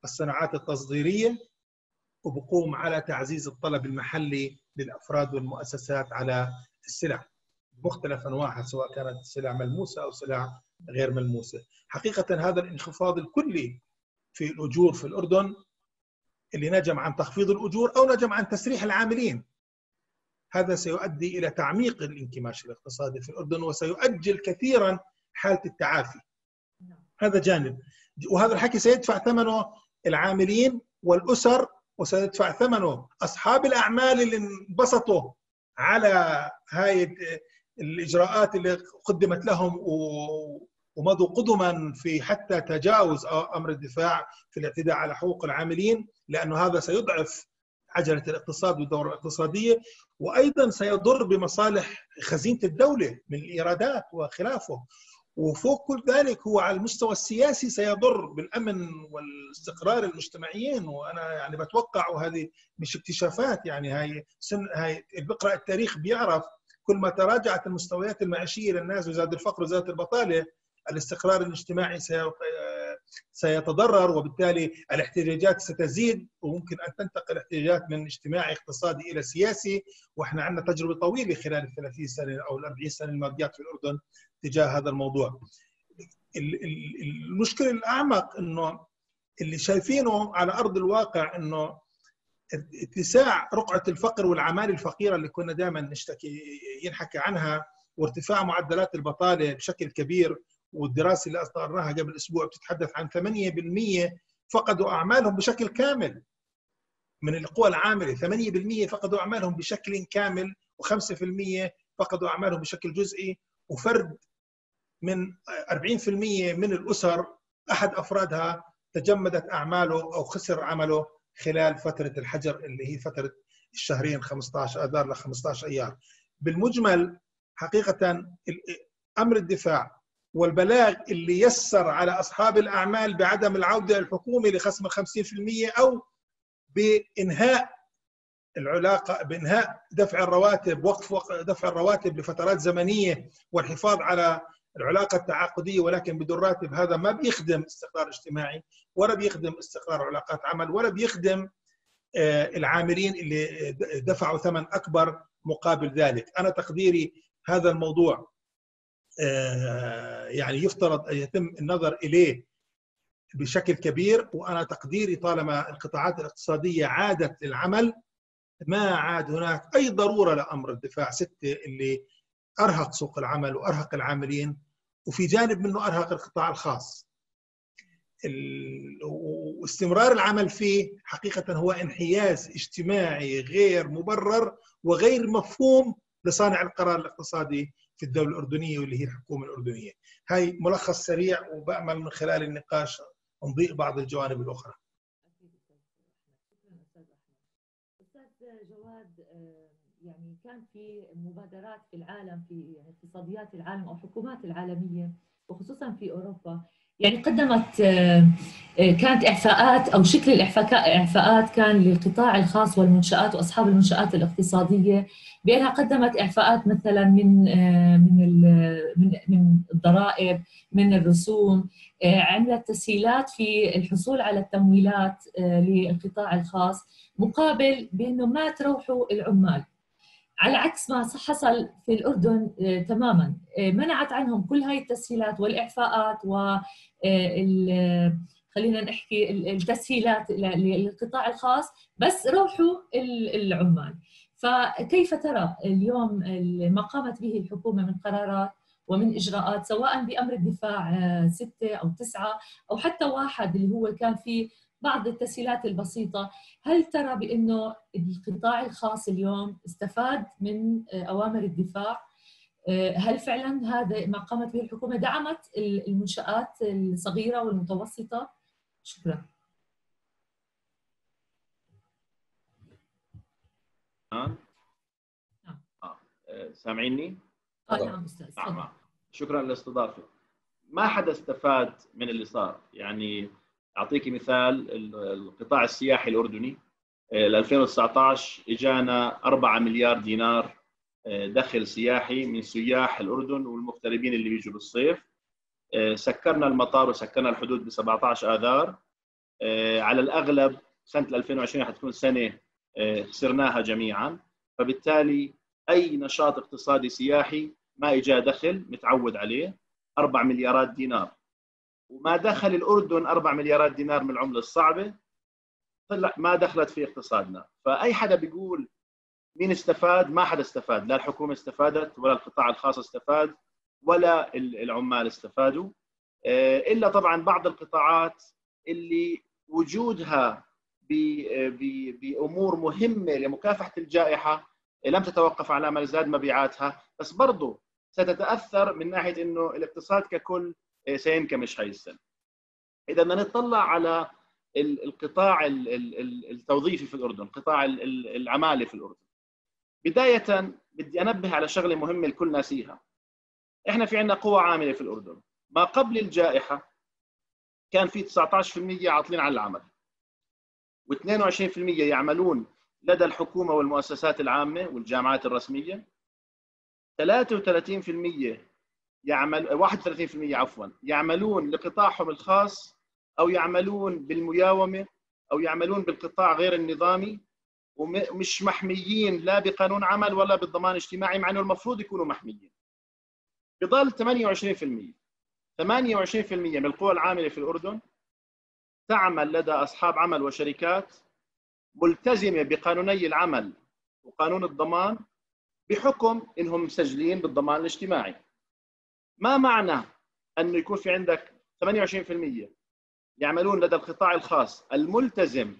الصناعات التصديرية وبقوم على تعزيز الطلب المحلي للأفراد والمؤسسات على السلع مختلف أنواعها سواء كانت سلع ملموسة أو سلع غير ملموسة. حقيقة هذا الانخفاض الكلي في الأجور في الأردن اللي نجم عن تخفيض الأجور أو نجم عن تسريح العاملين. هذا سيؤدي إلى تعميق الانكماش الاقتصادي في الأردن وسيؤجل كثيرا حالة التعافي. هذا جانب وهذا الحكي سيدفع ثمنه العاملين والأسر وسيدفع ثمنه أصحاب الأعمال اللي انبسطوا على هاي الإجراءات اللي قدمت لهم ومضوا قدما في حتى تجاوز أمر الدفاع في الاعتداء على حقوق العاملين لأنه هذا سيضعف عجله الاقتصاد والدورة الاقتصادية وأيضا سيضر بمصالح خزينة الدولة من الإيرادات وخلافه وفوق كل ذلك هو على المستوى السياسي سيضر بالأمن والاستقرار المجتمعيين وأنا يعني بتوقع وهذه مش اكتشافات يعني هاي سن هاي اللي بيقرا التاريخ بيعرف كل ما تراجعت المستويات المعيشية للناس وزاد الفقر وزادت البطالة الاستقرار الاجتماعي سيتضرر وبالتالي الاحتجاجات ستزيد وممكن أن تنتقل الاحتجاجات من اجتماعي اقتصادي إلى سياسي وإحنا عندنا تجربة طويلة خلال ال 30 سنة أو ال 40 سنة الماضيات في الأردن تجاه هذا الموضوع. المشكلة الأعمق إنه اللي شايفينه على أرض الواقع إنه اتساع رقعة الفقر والعماله الفقيرة اللي كنا دائما نشتكي ينحكى عنها وارتفاع معدلات البطالة بشكل كبير والدراسة اللي أصدرناها قبل أسبوع بتتحدث عن 8% فقدوا أعمالهم بشكل كامل. من القوى العاملة 8% فقدوا أعمالهم بشكل كامل و5% فقدوا أعمالهم بشكل جزئي. وفرد من 40% من الأسر أحد أفرادها تجمدت أعماله أو خسر عمله خلال فترة الحجر اللي هي فترة الشهرين 15 أذار ل 15 أيار. بالمجمل حقيقة أمر الدفاع والبلاغ اللي يسر على أصحاب الأعمال بعدم العودة الحكومي لخصم ال 50% أو بإنهاء العلاقة بإنهاء دفع الرواتب وقف دفع الرواتب لفترات زمنية والحفاظ على العلاقة التعاقدية ولكن بدون راتب هذا ما بيخدم استقرار اجتماعي ولا بيخدم استقرار علاقات عمل ولا بيخدم آه، العاملين اللي دفعوا ثمن أكبر مقابل ذلك. أنا تقديري هذا الموضوع. يعني يفترض أن يتم النظر إليه بشكل كبير وأنا تقديري طالما القطاعات الاقتصادية عادت للعمل ما عاد هناك أي ضرورة لأمر الدفاع سته اللي أرهق سوق العمل وأرهق العاملين وفي جانب منه أرهق القطاع الخاص. واستمرار العمل فيه حقيقة هو انحياز اجتماعي غير مبرر وغير مفهوم لصانع القرار الاقتصادي في الدولة الأردنية واللي هي الحكومة الأردنية. هاي ملخص سريع وبأمل من خلال النقاش نضيء بعض الجوانب الأخرى. أستاذ جواد يعني كان في مبادرات في العالم في اقتصاديات العالم أو حكومات العالمية وخصوصا في أوروبا يعني قدمت آه، آه، كانت إعفاءات أو شكل الاعفاءات كان للقطاع الخاص والمنشآت وأصحاب المنشآت الاقتصادية بأنها قدمت إعفاءات مثلا من آه، من من من الضرائب من الرسوم عملت تسهيلات في الحصول على التمويلات للقطاع الخاص مقابل بأنه ما تروحوا العمال. على عكس ما حصل في الأردن آه، تماما. آه، منعت عنهم كل هاي التسهيلات والإعفاءات و آه، خلينا نحكي التسهيلات للقطاع الخاص بس روحوا العمال. فكيف ترى اليوم ما قامت به الحكومة من قرارات ومن إجراءات سواء بأمر الدفاع ستة أو تسعة أو حتى واحد اللي هو كان فيه بعض التسهيلات البسيطة. هل ترى بأنه القطاع الخاص اليوم استفاد من أوامر الدفاع؟ آه، هل فعلا هذا ما قامت به الحكومة؟ دعمت المنشآت الصغيرة والمتوسطة؟ شكرا. نعم. آه. سامعيني؟ آه نعم أستاذ نعم شكرا للاستضافة. ما حدا استفاد من اللي صار؟ يعني اعطيك مثال القطاع السياحي الأردني ل 2019 إجانا 4 مليار دينار آه، دخل سياحي من سياح الأردن والمغتربين اللي بيجوا بالصيف. آه، سكرنا المطار وسكرنا الحدود ب 17 آذار. آه، على الأغلب سنة 2020 حتكون سنة خسرناها جميعا. فبالتالي أي نشاط اقتصادي سياحي ما اجى دخل متعود عليه 4 مليارات دينار. وما دخل الأردن 4 مليارات دينار من العملة الصعبة طلع ما دخلت في اقتصادنا. فأي حدا بيقول مين استفاد؟ ما حدا استفاد. لا الحكومة استفادت ولا القطاع الخاص استفاد ولا العمال استفادوا. آه، إلا طبعا بعض القطاعات اللي وجودها بأمور مهمة لمكافحة الجائحة لم تتوقف على ما زاد مبيعاتها. بس برضه ستتأثر من ناحية إنه الاقتصاد ككل سينكمش هاي السنة إذا بدنا نطلع على القطاع التوظيفي في الأردن قطاع العمالة في الأردن. بداية بدي أنبه على شغلة مهمة الكل ناسيها. إحنا في عندنا قوى عاملة في الأردن. ما قبل الجائحة كان في 19% عاطلين عن العمل. و22% يعملون لدى الحكومة والمؤسسات العامة والجامعات الرسمية. 33% يعمل 31% عفوا يعملون لقطاعهم الخاص أو يعملون بالمياومة أو يعملون بالقطاع غير النظامي ومش محميين لا بقانون عمل ولا بالضمان الاجتماعي مع إنه المفروض يكونوا محميين. بضل 28% 28% من القوى العاملة في الأردن تعمل لدى أصحاب عمل وشركات ملتزمة بقانوني العمل وقانون الضمان بحكم إنهم مسجلين بالضمان الاجتماعي. ما معنى انه يكون في عندك 28% يعملون لدى القطاع الخاص الملتزم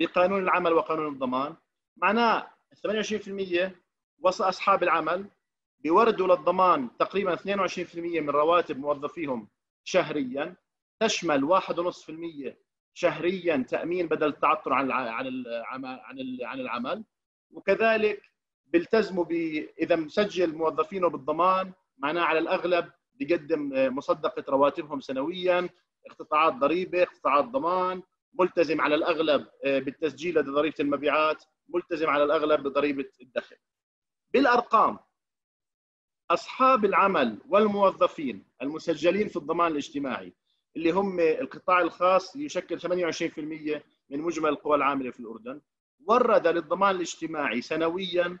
بقانون العمل وقانون الضمان. معناه 28% وصل أصحاب العمل بيوردوا للضمان تقريبا 22% من رواتب موظفيهم شهريا. تشمل 1.5% شهريا تأمين بدل التعطل عن عن العمل عن العمل. وكذلك بيلتزموا ب إذا مسجل موظفينه بالضمان معناه على الأغلب بيقدم مصدقة رواتبهم سنويا اقتطاعات ضريبة اقتطاعات ضمان ملتزم على الأغلب آه، بالتسجيل لدى ضريبة المبيعات ملتزم على الأغلب بضريبة الدخل. بالأرقام أصحاب العمل والموظفين المسجلين في الضمان الاجتماعي اللي هم القطاع الخاص يشكل 28% من مجمل القوى العاملة في الأردن ورد للضمان الاجتماعي سنويا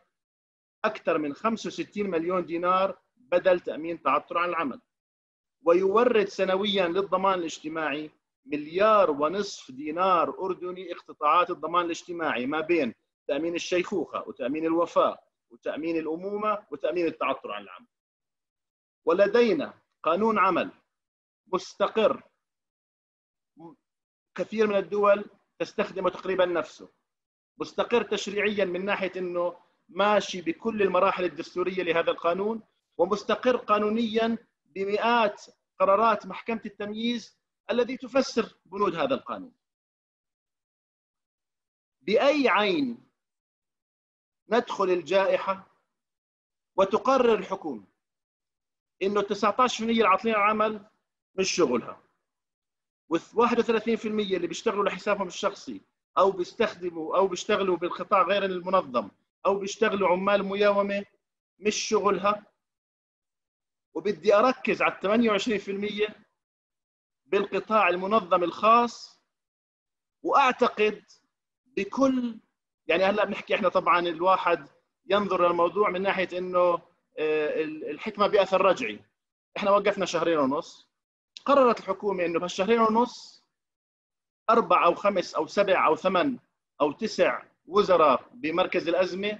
أكثر من 65 مليون دينار بدل تأمين تعثر عن العمل. ويورد سنويا للضمان الاجتماعي مليار ونصف دينار أردني اقتطاعات الضمان الاجتماعي ما بين تأمين الشيخوخة وتأمين الوفاة وتأمين الأمومة وتأمين التعثر عن العمل. ولدينا قانون عمل مستقر. كثير من الدول تستخدمه تقريبا نفسه. مستقر تشريعيا من ناحية أنه ماشي بكل المراحل الدستورية لهذا القانون. ومستقر قانونيا بمئات قرارات محكمة التمييز الذي تفسر بنود هذا القانون. بأي عين ندخل الجائحة وتقرر الحكومة إنه 19% العاطلين العمل مش شغلها؟ و31% اللي بيشتغلوا لحسابهم الشخصي أو بيستخدموا أو بيشتغلوا بالقطاع غير المنظم أو بيشتغلوا عمال مياومة مش شغلها؟ وبدي أركز على 28% بالقطاع المنظم الخاص وأعتقد بكل يعني هلأ بنحكي إحنا طبعا الواحد ينظر للموضوع من ناحية إنه آه، الحكمة بأثر رجعي. إحنا وقفنا شهرين ونص. قررت الحكومة إنه بهالشهرين ونص أربع أو خمس أو سبع أو ثمان أو تسع وزراء بمركز الأزمة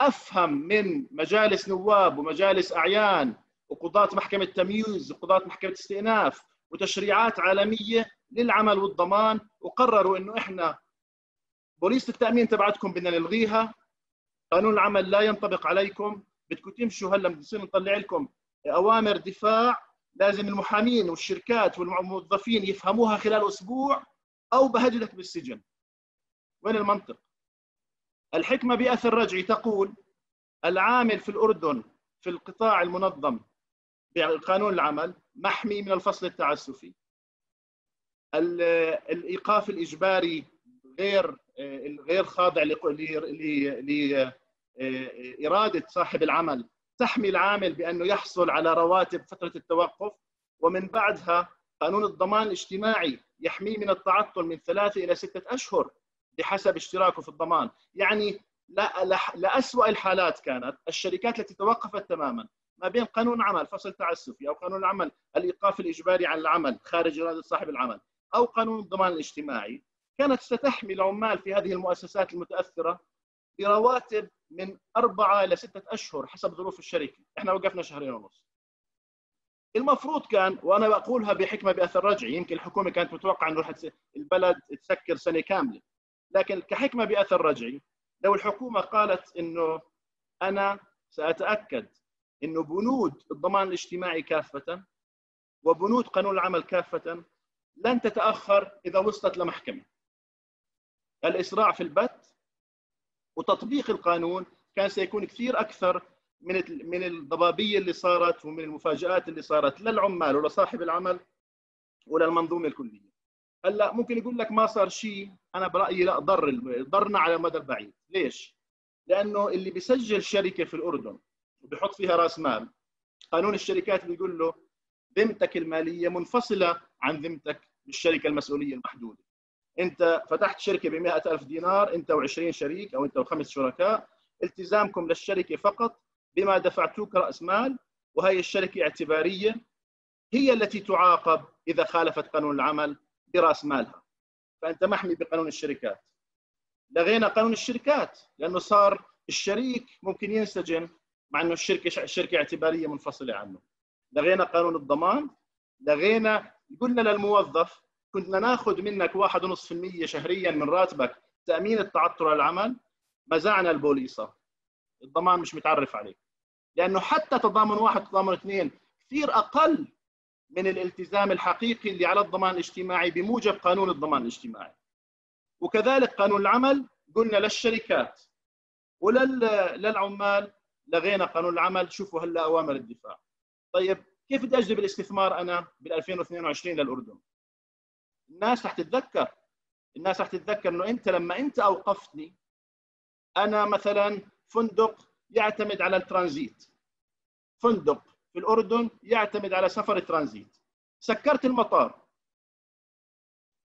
أفهم من مجالس نواب ومجالس أعيان وقضاة محكمة تمييز وقضاة محكمة استئناف وتشريعات عالمية للعمل والضمان وقرروا إنه إحنا بوليس التأمين تبعتكم بدنا نلغيها. قانون العمل لا ينطبق عليكم. بدكم تمشوا هلأ بنصير نطلع لكم أوامر دفاع لازم المحامين والشركات والموظفين يفهموها خلال أسبوع أو بهددك بالسجن. وين المنطق؟ الحكمة بأثر رجعي تقول العامل في الأردن في القطاع المنظم بقانون العمل محمي من الفصل التعسفي. الإيقاف الإجباري غير غير خاضع لاراده صاحب العمل. تحمي العامل بأنه يحصل على رواتب فترة التوقف ومن بعدها قانون الضمان الاجتماعي يحميه من التعطل من ثلاثة إلى ستة أشهر بحسب اشتراكه في الضمان، يعني لا لأسوأ الحالات كانت الشركات التي توقفت تماما ما بين قانون عمل فصل تعسفي أو قانون العمل الإيقاف الإجباري عن العمل خارج إرادة صاحب العمل أو قانون الضمان الاجتماعي كانت ستحمي العمال في هذه المؤسسات المتأثرة برواتب من أربعة إلى ستة أشهر حسب ظروف الشركة. إحنا وقفنا شهرين ونص. المفروض كان وأنا بقولها بحكمة بأثر رجعي يمكن الحكومة كانت متوقعة أنه البلد تسكر سنة كاملة. لكن كحكمة بأثر رجعي لو الحكومة قالت أنه أنا سأتأكد إنه بنود الضمان الاجتماعي كافة وبنود قانون العمل كافة لن تتأخر إذا وصلت لمحكمة. الإسراع في البت وتطبيق القانون كان سيكون كثير أكثر من من الضبابية اللي صارت ومن المفاجآت اللي صارت للعمال ولصاحب العمل وللمنظومه الكلية. هلأ ممكن يقول لك ما صار شيء أنا برأيي لا ضر ضرنا على المدى البعيد. ليش؟ لأنه اللي بيسجل شركة في الأردن وبيحط فيها رأس مال. قانون الشركات بيقول له ذمتك المالية منفصلة عن ذمتك بالشركة المسؤولية المحدودة. انت فتحت شركة ب ألف دينار انت و20 شريك أو انت وخمس شركاء التزامكم للشركة فقط بما دفعتوه كراس مال وهي الشركة اعتبارية هي التي تعاقب إذا خالفت قانون العمل برأس مالها. فأنت محمي بقانون الشركات. لغينا قانون الشركات لأنه صار الشريك ممكن ينسجن مع إنه الشركة شركه اعتبارية منفصلة عنه. لغينا قانون الضمان لغينا قلنا للموظف كنا ناخذ منك 1.5% شهريا من راتبك تأمين التعطر العمل مزعنا البوليصة. الضمان مش متعرف عليه. لأنه حتى تضامن واحد تضامن اثنين كثير أقل من الالتزام الحقيقي اللي على الضمان الاجتماعي بموجب قانون الضمان الاجتماعي. وكذلك قانون العمل قلنا للشركات وللعمال لغينا قانون العمل شوفوا هلا أوامر الدفاع. طيب كيف بدي أجذب الاستثمار أنا بال 2022 للأردن؟ الناس رح تتذكر. الناس رح تتذكر إنه أنت لما أنت أوقفتني أنا مثلا فندق يعتمد على الترانزيت. فندق في الأردن يعتمد على سفر الترانزيت. سكرت المطار.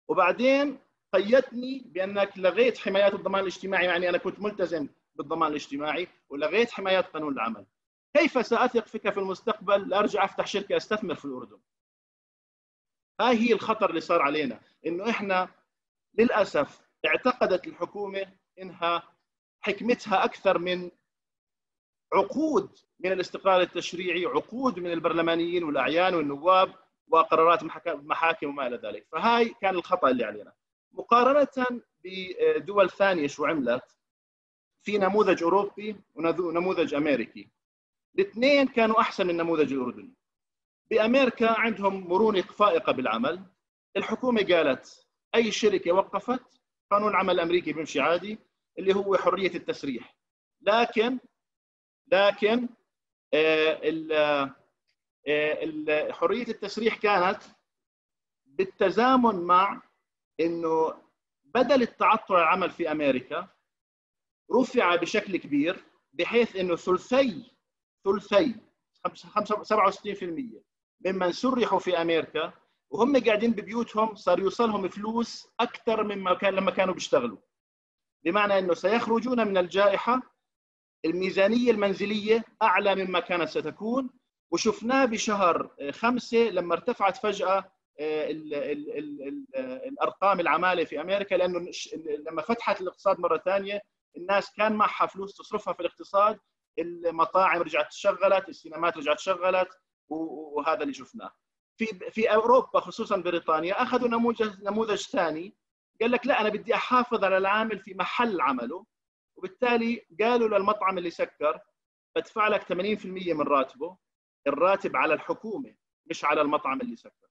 وبعدين قيدتني بأنك لغيت حمايات الضمان الاجتماعي يعني أنا كنت ملتزم بالضمان الاجتماعي ولغيت حمايات قانون العمل. كيف سأثق فيك في المستقبل؟ لارجع أفتح شركة أستثمر في الأردن. هاي هي الخطر اللي صار علينا إنه إحنا للأسف اعتقدت الحكومة إنها حكمتها أكثر من عقود من الاستقرار التشريعي عقود من البرلمانيين والأعيان والنواب وقرارات محاكم وما إلى ذلك. فهاي كان الخطأ اللي علينا. مقارنة بدول ثانية شو عملت؟ في نموذج أوروبي ونموذج أمريكي. الاثنين كانوا أحسن من النموذج الاردني بأمريكا عندهم مرونة فائقه بالعمل. الحكومة قالت أي شركة وقفت قانون العمل الأمريكي بيمشي عادي اللي هو حرية التسريح. لكن لكن آه، آه، حرية التسريح كانت بالتزامن مع إنه بدل التعطل العمل في أمريكا رفع بشكل كبير بحيث إنه ثلثي ثلثي 67% ممن سرحوا في أمريكا وهم قاعدين ببيوتهم صار يوصلهم فلوس أكثر مما كان لما كانوا بيشتغلوا. بمعنى إنه سيخرجون من الجائحة الميزانية المنزلية أعلى مما كانت ستكون وشفناه بشهر خمسة لما ارتفعت فجأة آه، ال ال ال الأرقام العمالة في أمريكا لأنه لما فتحت الاقتصاد مرة ثانية الناس كان معها فلوس تصرفها في الاقتصاد المطاعم رجعت اشتغلت السينمات رجعت اشتغلت وهذا اللي شفناه. في في أوروبا خصوصا بريطانيا أخذوا نموذج نموذج ثاني قال لك لا أنا بدي أحافظ على العامل في محل عمله وبالتالي قالوا للمطعم اللي سكر بدفع لك 80% من راتبه الراتب على الحكومة مش على المطعم اللي سكر.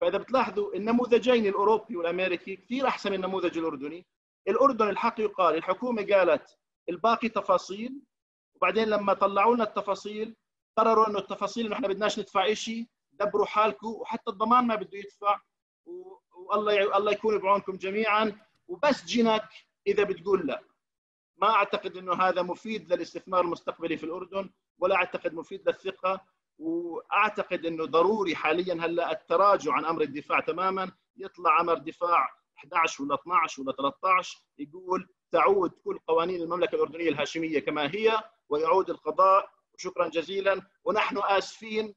فإذا بتلاحظوا النموذجين الأوروبي والأمريكي كثير أحسن من النموذج الأردني الأردن الحق يقال الحكومة قالت الباقي تفاصيل وبعدين لما طلعوا لنا التفاصيل قرروا إنه التفاصيل إحنا بدناش ندفع شيء دبروا حالكم وحتى الضمان ما بده يدفع. والله الله يكون بعونكم جميعا. وبس جنك إذا بتقول لا. ما أعتقد إنه هذا مفيد للاستثمار المستقبلي في الأردن ولا أعتقد مفيد للثقة. وأعتقد إنه ضروري حاليا هلأ التراجع عن أمر الدفاع تماما. يطلع أمر دفاع 11 ولا 12 ولا 13 يقول تعود كل قوانين المملكة الأردنية الهاشمية كما هي ويعود القضاء شكرا جزيلا ونحن آسفين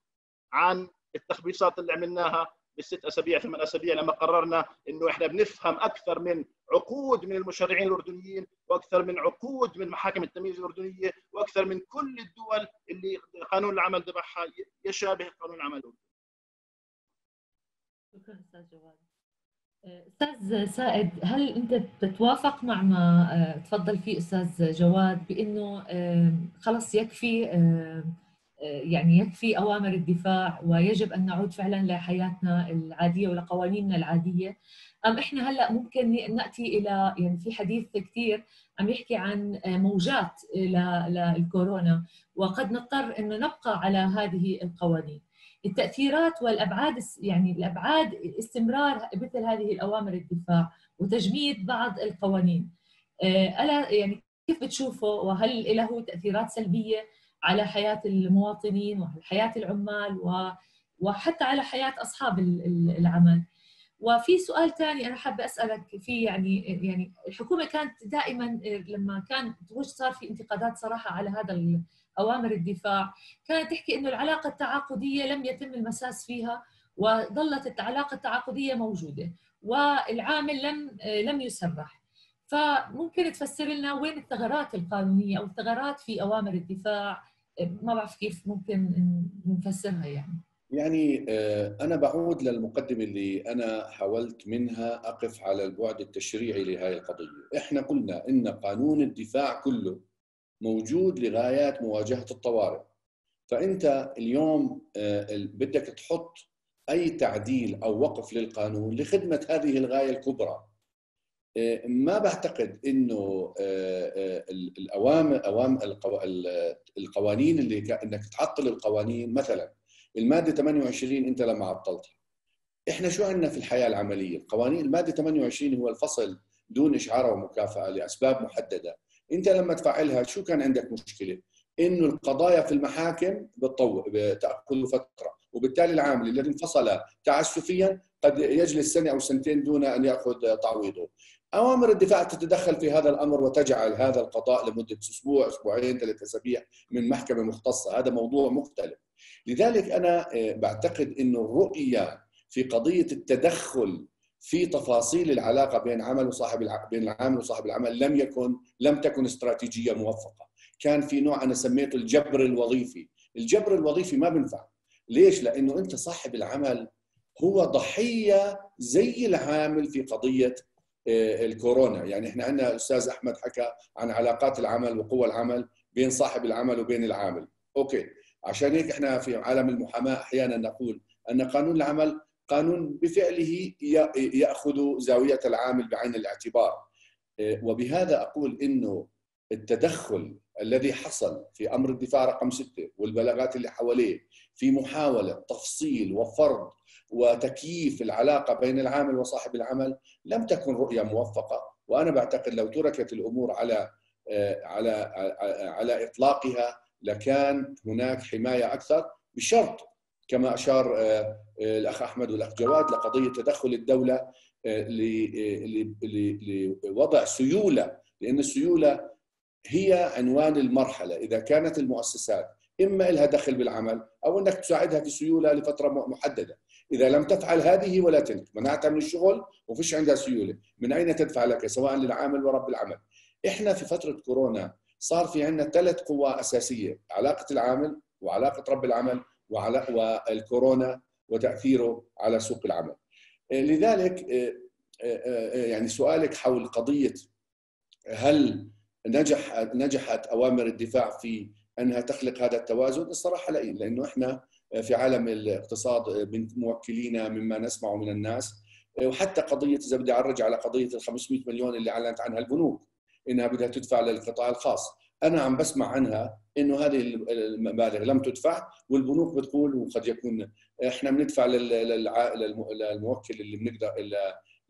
عن التخبيصات اللي عملناها بالست أسابيع ثمان أسابيع لما قررنا إنه إحنا بنفهم أكثر من عقود من المشرعين الأردنيين وأكثر من عقود من محاكم التمييز الأردنية وأكثر من كل الدول اللي قانون العمل تبعها يشابه قانون العمل الأردني. شكرا أستاذ جواد. أستاذ سائد هل أنت بتتوافق مع ما آه، تفضل فيه أستاذ جواد بأنه خلص يكفي يعني يكفي أوامر الدفاع ويجب أن نعود فعلا لحياتنا العادية ولقوانيننا العادية؟ أم إحنا هلأ ممكن نأتي إلى يعني في حديث كثير عم يحكي عن موجات للكورونا وقد نضطر إنه نبقى على هذه القوانين. التأثيرات والأبعاد يعني الأبعاد استمرار مثل هذه الأوامر الدفاع وتجميد بعض القوانين. آه، ألا يعني كيف بتشوفوا وهل له تأثيرات سلبية على حياة المواطنين وعلى حياه العمال وحتى على حياة أصحاب العمل؟ وفي سؤال ثاني أنا حابة أسألك فيه يعني يعني الحكومة كانت دائما لما كان صار في انتقادات صراحة على هذا أوامر الدفاع. كانت تحكي إنه العلاقة التعاقدية لم يتم المساس فيها وظلت العلاقة التعاقدية موجودة والعامل لم لم يسرح. فممكن تفسر لنا وين الثغرات القانونية أو الثغرات في أوامر الدفاع؟ ما بعرف كيف ممكن نفسرها يعني. يعني آه، أنا بعود للمقدمة اللي أنا حاولت منها أقف على البعد التشريعي لهذه القضية. إحنا قلنا إن قانون الدفاع كله موجود لغايات مواجهة الطوارئ. فأنت اليوم آه، بدك تحط أي تعديل أو وقف للقانون لخدمة هذه الغاية الكبرى. آه، ما بعتقد إنه الاوامر اوامر القوانين اللي إنك تعطل القوانين. مثلا المادة 28 أنت لما عطلتها. إحنا شو عندنا في الحياة العملية؟ القوانين المادة 28 هو الفصل دون إشعار ومكافأة لأسباب محددة. انت لما تفعلها شو كان عندك مشكلة؟ إنه القضايا في المحاكم بتطول بتاخذ فترة وبالتالي العامل الذي انفصل تعسفيا قد يجلس سنة أو سنتين دون أن يأخذ تعويضه. أوامر الدفاع تتدخل في هذا الأمر وتجعل هذا القضاء لمدة أسبوع أسبوعين ثلاث أسابيع من محكمة مختصة. هذا موضوع مختلف. لذلك أنا آه، بعتقد إنه الرؤية في قضية التدخل في تفاصيل العلاقة بين عمل وصاحب بين العامل وصاحب العمل لم يكن لم تكن استراتيجية موفقة. كان في نوع أنا سميته الجبر الوظيفي. الجبر الوظيفي ما بينفع ليش؟ لأنه أنت صاحب العمل هو ضحية زي العامل في قضية آه، الكورونا. يعني إحنا عندنا الاستاذ أحمد حكى عن علاقات العمل وقوى العمل بين صاحب العمل وبين العامل. أوكي. عشان هيك إحنا في عالم المحاماة أحيانا نقول أن قانون العمل قانون بفعله يأخذ زاوية العامل بعين الاعتبار. إيه، وبهذا أقول إنه التدخل الذي حصل في أمر الدفاع رقم ستة والبلاغات اللي حواليه في محاولة تفصيل وفرض وتكييف العلاقة بين العامل وصاحب العمل لم تكن رؤية موفقة. وأنا بعتقد لو تركت الأمور على إيه، على على إطلاقها لكان هناك حماية أكثر بشرط كما أشار آه، آه، الأخ أحمد والأخ جواد لقضية تدخل الدولة آه، لوضع سيولة لأن السيولة هي عنوان المرحلة. إذا كانت المؤسسات إما لها دخل بالعمل أو إنك تساعدها في سيولة لفترة محددة. إذا لم تفعل هذه ولا تلك منعتها من الشغل وفيش عندها سيولة من أين تدفع لك؟ سواء للعامل ورب العمل. إحنا في فترة كورونا صار في عندنا ثلاث قوى أساسية علاقة العامل وعلاقة رب العمل والكورونا وتأثيره على سوق العمل. لذلك يعني سؤالك حول قضية هل نجح نجحت أوامر الدفاع في أنها تخلق هذا التوازن؟ الصراحة لا لأنه إحنا في عالم الاقتصاد من موكلينا مما نسمعه من الناس. وحتى قضية إذا بدي أعرج على قضية ال 500 مليون اللي أعلنت عنها البنوك إنها بدها تدفع للقطاع الخاص. أنا عم بسمع عنها إنه هذه المبالغ لم تدفع والبنوك بتقول وقد يكون إحنا بندفع للموكل اللي بنقدر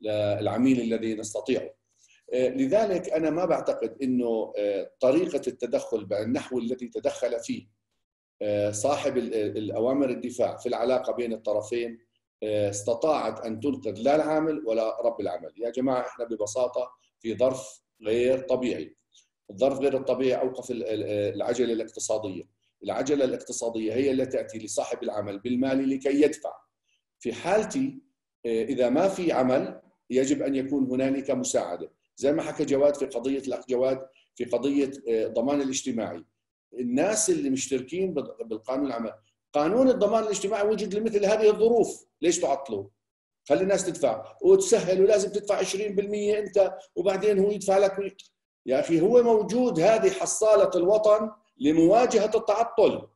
للعميل الذي نستطيعه. لذلك أنا ما بعتقد إنه طريقة التدخل بالنحو الذي تدخل فيه صاحب الأوامر الدفاع في العلاقة بين الطرفين استطاعت أن تنقذ لا العامل ولا رب العمل. يا جماعة إحنا ببساطة في ظرف غير طبيعي. الظرف غير الطبيعي أوقف العجلة الاقتصادية. العجلة الاقتصادية هي التي تأتي لصاحب العمل بالمال لكي يدفع. في حالتي آه، إذا ما في عمل يجب أن يكون هنالك مساعدة. زي ما حكى جواد في قضية الأخ جواد في قضية آه، ضمان الاجتماعي. الناس اللي مشتركين بالقانون العمل قانون الضمان الاجتماعي وجد لمثل هذه الظروف. ليش تعطلوا؟ خلي الناس تدفع. وتسهل ولازم تدفع 20% أنت وبعدين هو يدفع لك يا أخي هو موجود هذه حصالة الوطن لمواجهة التعطل.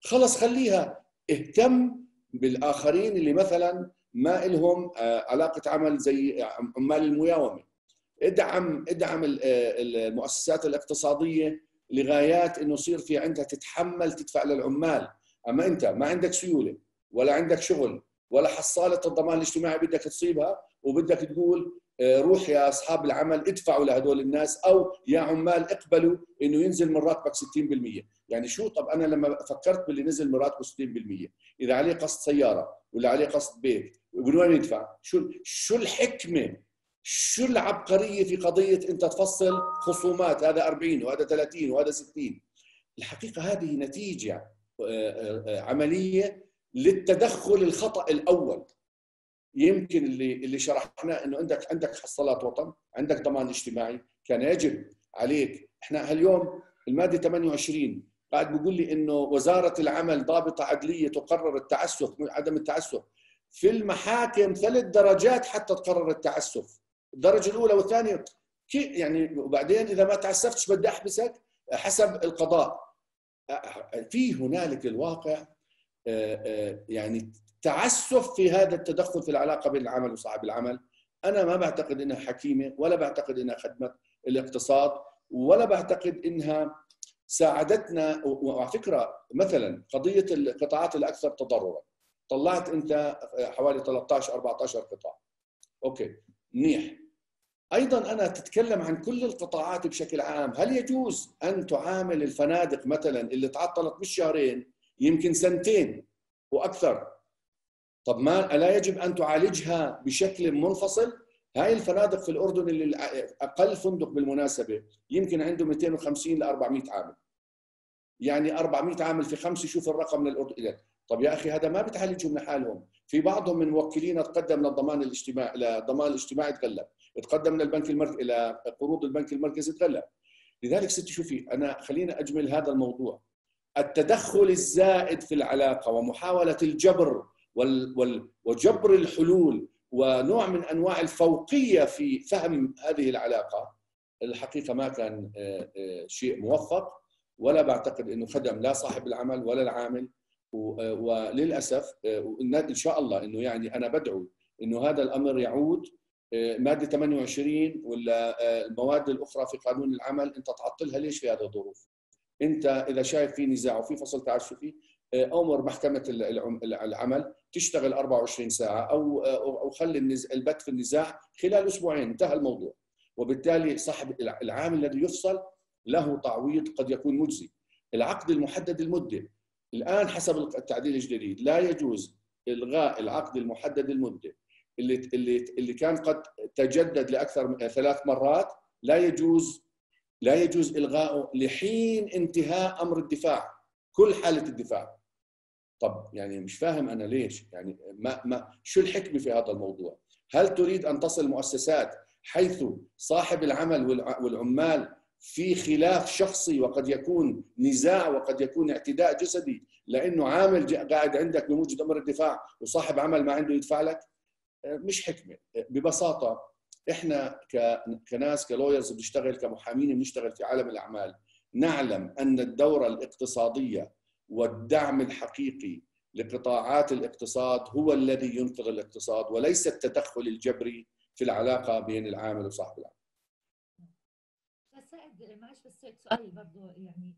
خلص خليها. اهتم بالآخرين اللي مثلا ما لهم علاقة عمل زي عمال المياومة. ادعم ادعم المؤسسات الاقتصادية لغايات إنه يصير في عندها تتحمل تدفع للعمال. أما أنت ما عندك سيولة ولا عندك شغل ولا حصالة الضمان الاجتماعي بدك تصيبها وبدك تقول آه، روح يا أصحاب العمل ادفعوا لهدول الناس أو يا عمال اقبلوا إنه ينزل من راتبك 60% يعني شو؟ طب أنا لما فكرت باللي نزل من راتبه 60% إذا عليه قسط سيارة ولا عليه قسط بيت من وين يدفع؟ شو شو الحكمة؟ شو العبقرية في قضية أنت تفصل خصومات؟ هذا 40 وهذا 30 وهذا 60 الحقيقة هذه نتيجة آه، آه، عملية للتدخل الخطأ الأول. يمكن اللي اللي شرحناه إنه عندك عندك حصالات وطن عندك ضمان اجتماعي. كان يجب عليك. إحنا هاليوم المادة 28 قاعد بيقول لي إنه وزارة العمل ضابطة عدليه تقرر التعسف عدم التعسف. في المحاكم ثلاث درجات حتى تقرر التعسف. الدرجة الأولى والثانية يعني وبعدين إذا ما تعسفتش بدي أحبسك حسب القضاء. في هنالك الواقع يعني تعسف في هذا التدخل في العلاقة بين العمل وصاحب العمل. أنا ما بعتقد إنها حكيمة ولا بعتقد إنها خدمت الاقتصاد ولا بعتقد إنها ساعدتنا. وعلى فكرة مثلا قضية القطاعات الأكثر تضررا. طلعت أنت حوالي 13 14 قطاع. أوكي منيح. أيضا أنا تتكلم عن كل القطاعات بشكل عام. هل يجوز أن تعامل الفنادق مثلا اللي تعطلت مش شهرين يمكن سنتين وأكثر؟ طب ما ألا يجب أن تعالجها بشكل منفصل؟ هاي الفنادق في الأردن اللي أقل فندق بالمناسبة يمكن عنده 250 ل 400 عامل. يعني 400 عامل في خمسة شوف الرقم من الاردن طب يا أخي هذا ما بتعالجهم لحالهم في بعضهم من موكلين تقدم للضمان الاجتماعي للضمان الاجتماعي تغلب تقدم للبنك المركزي إلى قروض البنك المركزي تغلب لذلك ستي شوفي أنا خلينا أجمل هذا الموضوع. التدخل الزائد في العلاقة ومحاولة الجبر وجبر الحلول ونوع من أنواع الفوقية في فهم هذه العلاقة الحقيقة ما كان آه، آه، شيء موفق ولا بعتقد إنه خدم لا صاحب العمل ولا العامل آه، وللأسف إن شاء الله إنه يعني أنا بدعو إنه هذا الأمر يعود مادة 28 ولا المواد الأخرى في قانون العمل أنت تعطلها ليش في هذه الظروف؟ أنت إذا شايف في نزاع وفي فصل تعسفي أمر محكمة العمل تشتغل 24 ساعة أو أو خلي البت في النزاع خلال أسبوعين انتهى الموضوع. وبالتالي صاحب العامل الذي يفصل له تعويض قد يكون مجزي. العقد المحدد المده الآن حسب التعديل الجديد لا يجوز إلغاء العقد المحدد المده اللي اللي اللي كان قد تجدد لأكثر من ثلاث مرات لا يجوز لا يجوز الغائه لحين انتهاء أمر الدفاع. كل حالة الدفاع. طب يعني مش فاهم أنا ليش؟ يعني ما ما شو الحكمة في هذا الموضوع؟ هل تريد أن تصل مؤسسات حيث صاحب العمل والعمال في خلاف شخصي وقد يكون نزاع وقد يكون اعتداء جسدي لأنه عامل قاعد عندك بموجب أمر الدفاع وصاحب عمل ما عنده يدفع لك؟ مش حكمة. ببساطة إحنا كناس كلويرز بنشتغل كمحامين بنشتغل في عالم الأعمال نعلم أن الدورة الاقتصادية والدعم الحقيقي لقطاعات الاقتصاد هو الذي ينقذ الاقتصاد وليس التدخل الجبري في العلاقة بين العامل وصاحب العمل. سائد معلش بس سؤال برضه يعني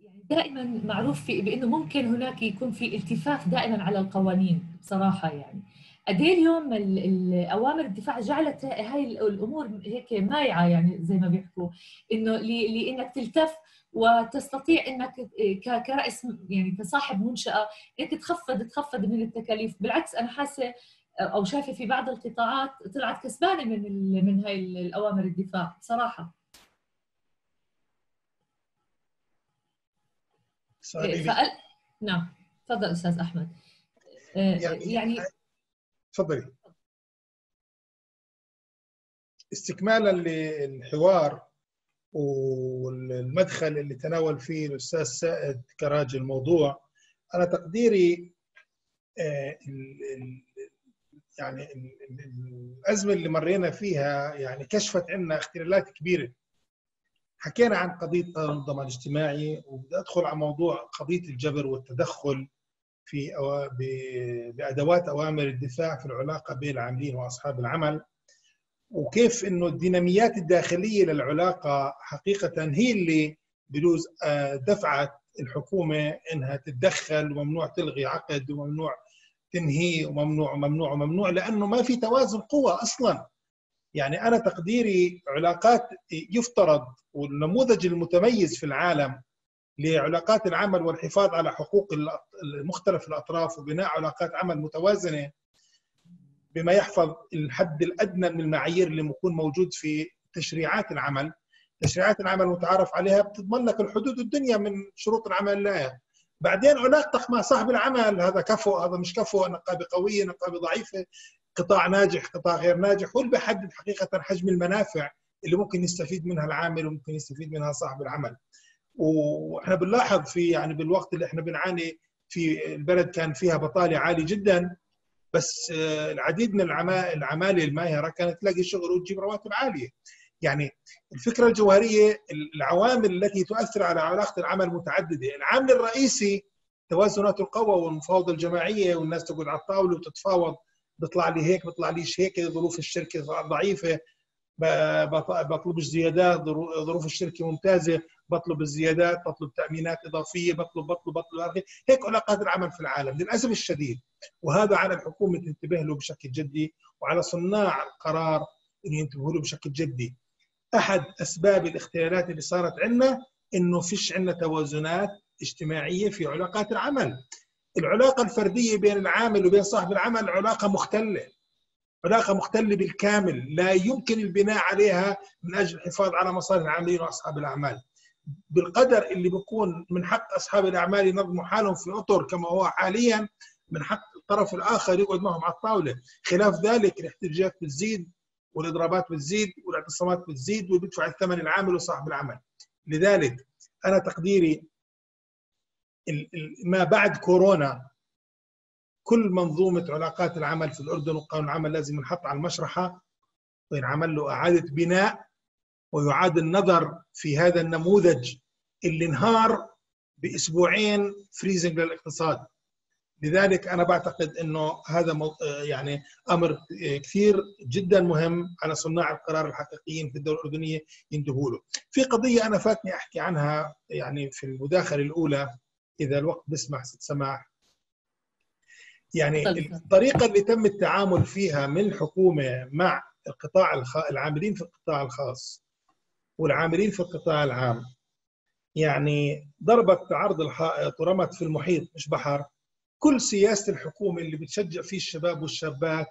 يعني دائما معروف في بأنه ممكن هناك يكون في التفاف دائما على القوانين بصراحة يعني قد إيه اليوم الاوامر الدفاع جعلت هاي الأمور هيك مايعة يعني زي ما بيحكوا إنه لأنك تلتف وتستطيع إنك كرأس يعني كصاحب منشأة إنك تخفض تخفض من التكاليف. بالعكس أنا حاسة أو شايفة في بعض القطاعات طلعت كسبانة من من هاي الأوامر الدفاع صراحة. فأل... نعم. تفضل أستاذ أحمد. يعني, يعني تفضلي. استكمالا للحوار والمدخل اللي تناول فيه الأستاذ سائد كراجل الموضوع أنا تقديري آه، يعني الأزمة اللي مرينا فيها يعني كشفت عنا اختلالات كبيرة. حكينا عن قضية الضمان الاجتماعي وبدي أدخل على موضوع قضية الجبر والتدخل في بأدوات أوامر الدفاع في العلاقة بين العاملين وأصحاب العمل. وكيف إنه الديناميات الداخلية للعلاقة حقيقة هي اللي بجوز آه، دفعت الحكومة إنها تتدخل وممنوع تلغي عقد وممنوع تنهي وممنوع وممنوع وممنوع لأنه ما في توازن قوى أصلا. يعني أنا تقديري علاقات يفترض والنموذج المتميز في العالم لعلاقات العمل والحفاظ على حقوق مختلف الأطراف وبناء علاقات عمل متوازنة بما يحفظ الحد الأدنى من المعايير اللي يكون موجود في تشريعات العمل. تشريعات العمل المتعارف عليها بتضمن لك الحدود الدنيا من شروط العمل لا بعدين علاقتك مع صاحب العمل هذا كفو هذا مش كفو نقابة قوية نقابة ضعيفة قطاع ناجح قطاع غير ناجح هو اللي بيحدد حقيقة حجم المنافع اللي ممكن يستفيد منها العامل وممكن يستفيد منها صاحب العمل. وإحنا بنلاحظ في يعني بالوقت اللي إحنا بنعاني في البلد كان فيها بطالة عالية جدا. بس آه، العديد من العمالة الماهرة كانت تلاقي شغل وتجيب رواتب عالية. يعني الفكرة الجوهرية العوامل التي تؤثر على علاقة العمل متعددة. العامل الرئيسي توازنات القوى والمفاوضه الجماعية والناس تقعد على الطاولة وتتفاوض بيطلع لي هيك بيطلع ليش هيك ظروف الشركة ضعيفة. بطلب زيادات ظروف الشركة ممتازة بطلب الزيادات بطلب تأمينات إضافية بطلب بطلب بطلب هيك علاقات العمل في العالم للأسف الشديد. وهذا على الحكومة تنتبه له بشكل جدي وعلى صناع القرار ان ينتبهوا له بشكل جدي. أحد أسباب الاختلالات اللي صارت عندنا إنه فيش عندنا توازنات اجتماعية في علاقات العمل. العلاقة الفردية بين العامل وبين صاحب العمل علاقة مختلة. علاقه مختله بالكامل لا يمكن البناء عليها من أجل الحفاظ على مصالح العاملين وأصحاب الأعمال. بالقدر اللي بيكون من حق أصحاب الأعمال ينظموا حالهم في أطر كما هو حاليا من حق الطرف الآخر يقعد معهم على الطاولة. خلاف ذلك الاحتجاجات بتزيد والاضرابات بتزيد والاعتصامات بتزيد وبيدفع الثمن العامل وصاحب العمل. لذلك أنا تقديري ما بعد كورونا كل منظومة علاقات العمل في الأردن وقانون العمل لازم ينحط على المشرحة وينعمل له إعادة بناء ويعاد النظر في هذا النموذج اللي انهار بأسبوعين فريزنج للاقتصاد لذلك أنا بعتقد إنه هذا يعني أمر كثير جدا مهم على صناع القرار الحقيقيين في الدولة الأردنية ينتبهوا له. في قضية أنا فاتني أحكي عنها يعني في المداخلة الأولى إذا الوقت بيسمح ست سماح. يعني. الطريقة اللي تم التعامل فيها من الحكومة مع القطاع الخ... العاملين في القطاع الخاص والعاملين في القطاع العام. يعني ضربت بعرض الحائط ورمت في المحيط مش بحر. كل سياسة الحكومة اللي بتشجع فيه الشباب والشابات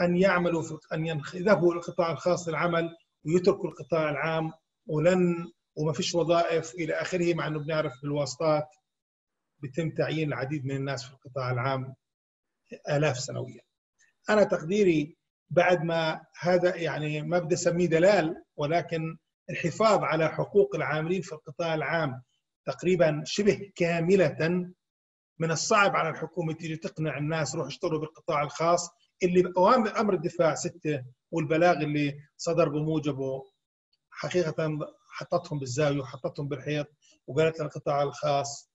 أن يعملوا في أن يذهبوا للقطاع الخاص للعمل ويتركوا القطاع العام ولن وما فيش وظائف إلى آخره مع إنه بنعرف بالواسطات بيتم تعيين العديد من الناس في القطاع العام. آلاف سنويا أنا تقديري بعد ما هذا يعني ما بدي أسميه دلال ولكن الحفاظ على حقوق العاملين في القطاع العام تقريبا شبه كاملة من الصعب على الحكومة تيجي تقنع الناس روح اشتروا بالقطاع الخاص اللي أمر الدفاع ستة والبلاغ اللي صدر بموجبه حقيقة حطتهم بالزاوية وحطتهم بالحيط وقالت للقطاع الخاص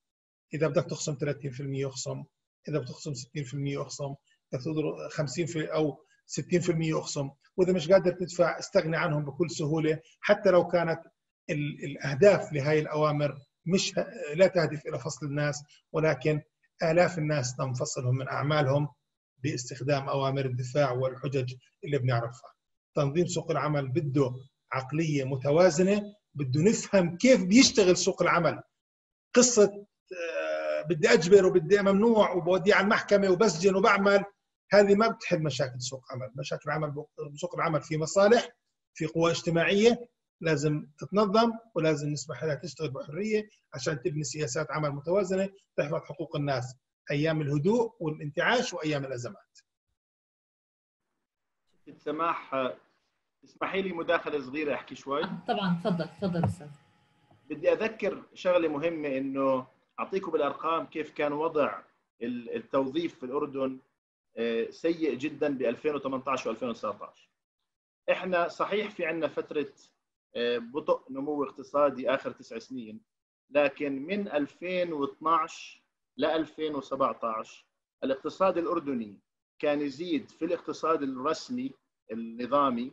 إذا بدك تخصم 30% يخصم إذا بتخصم 60% يخصم إذا بتقدر 50 في أو 60% يخصم. وإذا مش قادر تدفع استغني عنهم بكل سهولة. حتى لو كانت الأهداف لهذه الأوامر مش لا تهدف إلى فصل الناس ولكن آلاف الناس تم فصلهم من أعمالهم باستخدام أوامر الدفاع والحجج اللي بنعرفها. تنظيم سوق العمل بده عقلية متوازنة بده نفهم كيف بيشتغل سوق العمل. قصة بدي أجبر وبدي ممنوع وبوديه على المحكمة وبسجن وبعمل. هذه ما بتحل مشاكل سوق عمل، مشاكل العمل سوق العمل في مصالح في قوى اجتماعية لازم تتنظم ولازم نسمح لها تشتغل بحرية عشان تبني سياسات عمل متوازنة تحفظ حقوق الناس. أيام الهدوء والانتعاش وأيام الأزمات. سماح اسمحي لي مداخلة صغيرة أحكي شوي. طبعا تفضل تفضل أستاذ. بدي أذكر شغلة مهمة إنه أعطيكم بالارقام كيف كان وضع التوظيف في الأردن آه، سيء جدا ب 2018 و2019 إحنا صحيح في عندنا فترة آه، بطء نمو اقتصادي آخر تسع سنين لكن من 2012 ل 2017 الاقتصاد الأردني كان يزيد في الاقتصاد الرسمي النظامي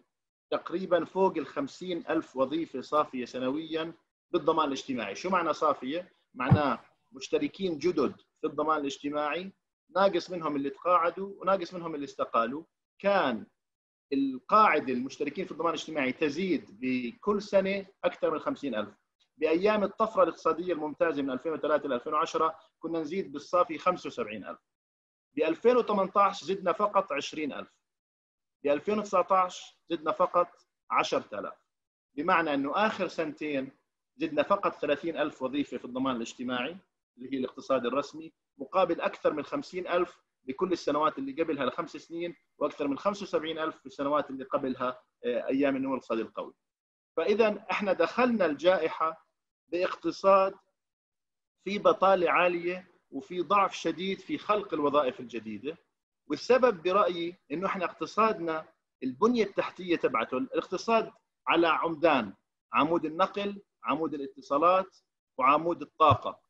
تقريبا فوق ال 50 ألف وظيفة صافية سنويا بالضمان الاجتماعي شو معنى صافية؟ معناه مشتركين جدد في الضمان الاجتماعي ناقص منهم اللي تقاعدوا وناقص منهم اللي استقالوا. كان القاعدة المشتركين في الضمان الاجتماعي تزيد بكل سنة أكثر من 50 ألف. بأيام الطفرة الاقتصادية الممتازة من 2003 ل 2010 كنا نزيد بالصافي 75 ألف. ب 2018 زدنا فقط 20000 ب 2019 زدنا فقط 10000 بمعنى أنه آخر سنتين زدنا فقط 30000 وظيفة في الضمان الاجتماعي. اللي هي الاقتصاد الرسمي مقابل أكثر من 50000 بكل السنوات اللي قبلها لخمس سنين وأكثر من 75000 في السنوات اللي قبلها أيام النمو الاقتصادي القوي. فإذا إحنا دخلنا الجائحة باقتصاد في بطالة عالية وفي ضعف شديد في خلق الوظائف الجديدة والسبب برأيي إنه إحنا اقتصادنا البنية التحتية تبعته الاقتصاد على عمدان عمود النقل عمود الاتصالات وعمود الطاقة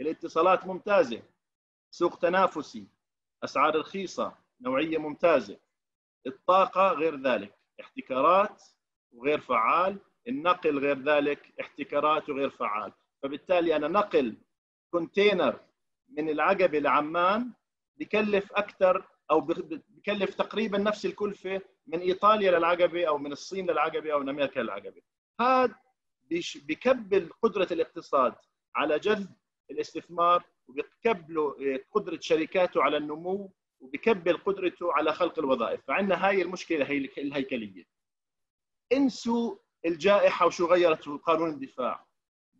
الاتصالات ممتازة. سوق تنافسي أسعار رخيصة نوعية ممتازة. الطاقة غير ذلك احتكارات وغير فعال النقل غير ذلك احتكارات وغير فعال. فبالتالي أنا نقل كونتينر من العقبه لعمان بكلف أكثر أو بكلف تقريبا نفس الكلفة من إيطاليا للعقبة أو من الصين للعقبة أو من أمريكا للعقبة. هذا بكبل قدره الاقتصاد على جذب الاستثمار وبيكبلوا قدرة شركاته على النمو وبكبل قدرته على خلق الوظائف. فعندنا هاي المشكلة هي الهيكلية. انسوا الجائحة وشو غيرت قانون الدفاع.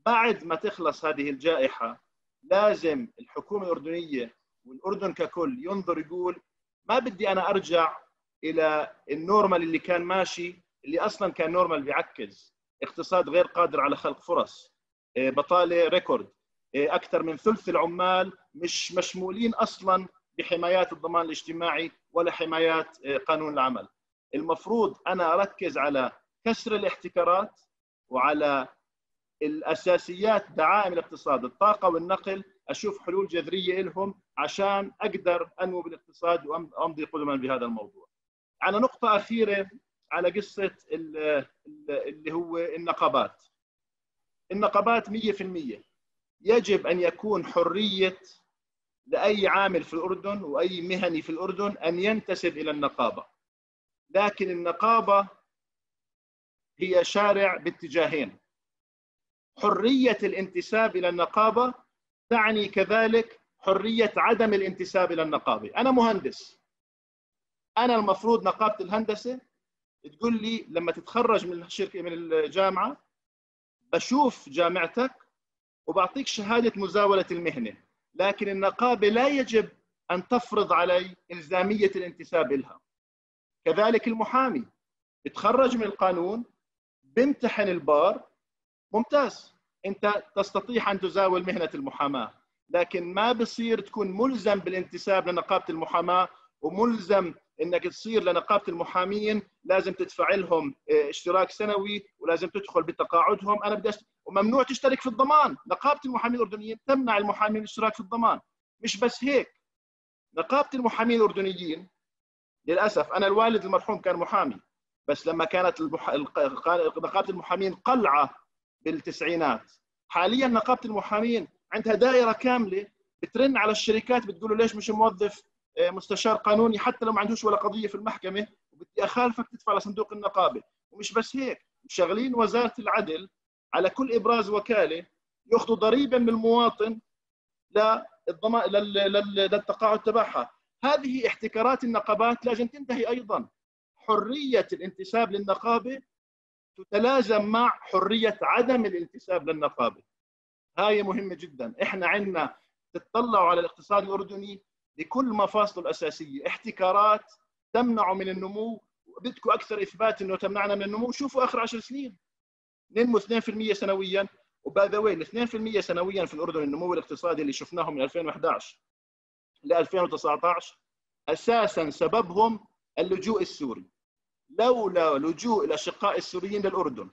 بعد ما تخلص هذه الجائحة لازم الحكومة الأردنية والأردن ككل ينظر يقول ما بدي أنا أرجع إلى ال normal اللي كان ماشي اللي أصلا كان normal بيعكس اقتصاد غير قادر على خلق فرص. إيه، بطالة record. أكثر من ثلث العمال مش مشمولين أصلا بحمايات الضمان الاجتماعي ولا حمايات إيه، قانون العمل المفروض أنا أركز على كسر الاحتكارات وعلى الأساسيات دعائم الاقتصاد الطاقة والنقل أشوف حلول جذرية لهم عشان أقدر انمو بالاقتصاد وأمضي قدما بهذا الموضوع. على نقطة أخيرة على قصة اللي هو النقابات. النقابات 100% يجب أن يكون حرية لأي عامل في الأردن وأي مهني في الأردن أن ينتسب إلى النقابة. لكن النقابة هي شارع باتجاهين. حرية الانتساب إلى النقابة تعني كذلك حرية عدم الانتساب إلى النقابة، أنا مهندس أنا المفروض نقابة الهندسة تقول لي لما تتخرج من الشركة من الجامعة بشوف جامعتك وبعطيك شهادة مزاولة المهنة، لكن النقابة لا يجب أن تفرض علي إلزامية الانتساب لها. كذلك المحامي يتخرج من القانون بيمتحن البار ممتاز أنت تستطيع أن تزاول مهنة المحاماة لكن ما بصير تكون ملزم بالانتساب لنقابة المحاماة وملزم إنك تصير لنقابة المحامين لازم تدفع لهم آه، اشتراك سنوي ولازم تدخل بتقاعدهم. أنا بدي. وممنوع تشترك في الضمان. نقابة المحامين الأردنيين تمنع المحامين الاشتراك في الضمان. مش بس هيك. نقابة المحامين الأردنيين للأسف أنا الوالد المرحوم كان محامي بس لما كانت المح... نقابة المحامين قلعة بالتسعينات حاليا نقابة المحامين عندها دائرة كاملة بترن على الشركات بتقول له ليش مش موظف؟ مستشار قانوني حتى لو ما عندوش ولا قضية في المحكمة وبدي أخالفك تدفع لصندوق النقابة. ومش بس هيك مشغلين وزارة العدل على كل إبراز وكالة يأخذوا ضريبه من المواطن للضمان للتقاعد تبعها. هذه احتكارات النقابات لازم تنتهي أيضا. حرية الانتساب للنقابة تتلازم مع حرية عدم الانتساب للنقابة. هاي مهمة جدا. إحنا عندنا تطلعوا على الاقتصاد الأردني بكل مفاصله الأساسية. احتكارات تمنعه من النمو. بدكم أكثر إثبات إنه تمنعنا من النمو. شوفوا آخر 10 سنين. ننمو 2% سنويا. وباي ذا ال 2% سنويا في الأردن النمو الاقتصادي اللي شفناه من 2011 ل 2019 أساسا سببهم اللجوء السوري. لولا لجوء الأشقاء السوريين للأردن.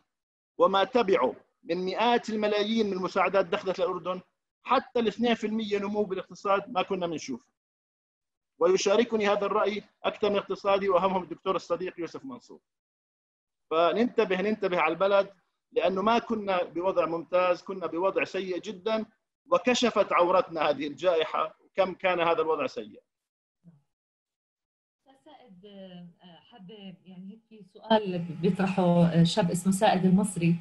وما تبعوا من مئات الملايين من المساعدات دخلت للأردن. حتى ال 2% نمو بالاقتصاد ما كنا بنشوفه. ويشاركني هذا الرأي أكثر من اقتصادي وأهمهم الدكتور الصديق يوسف منصور. فننتبه ننتبه على البلد لأنه ما كنا بوضع ممتاز كنا بوضع سيء جدا وكشفت عورتنا هذه الجائحة كم كان هذا الوضع سيء. سائد حابه يعني هيك سؤال بيطرحه شاب اسمه سائد المصري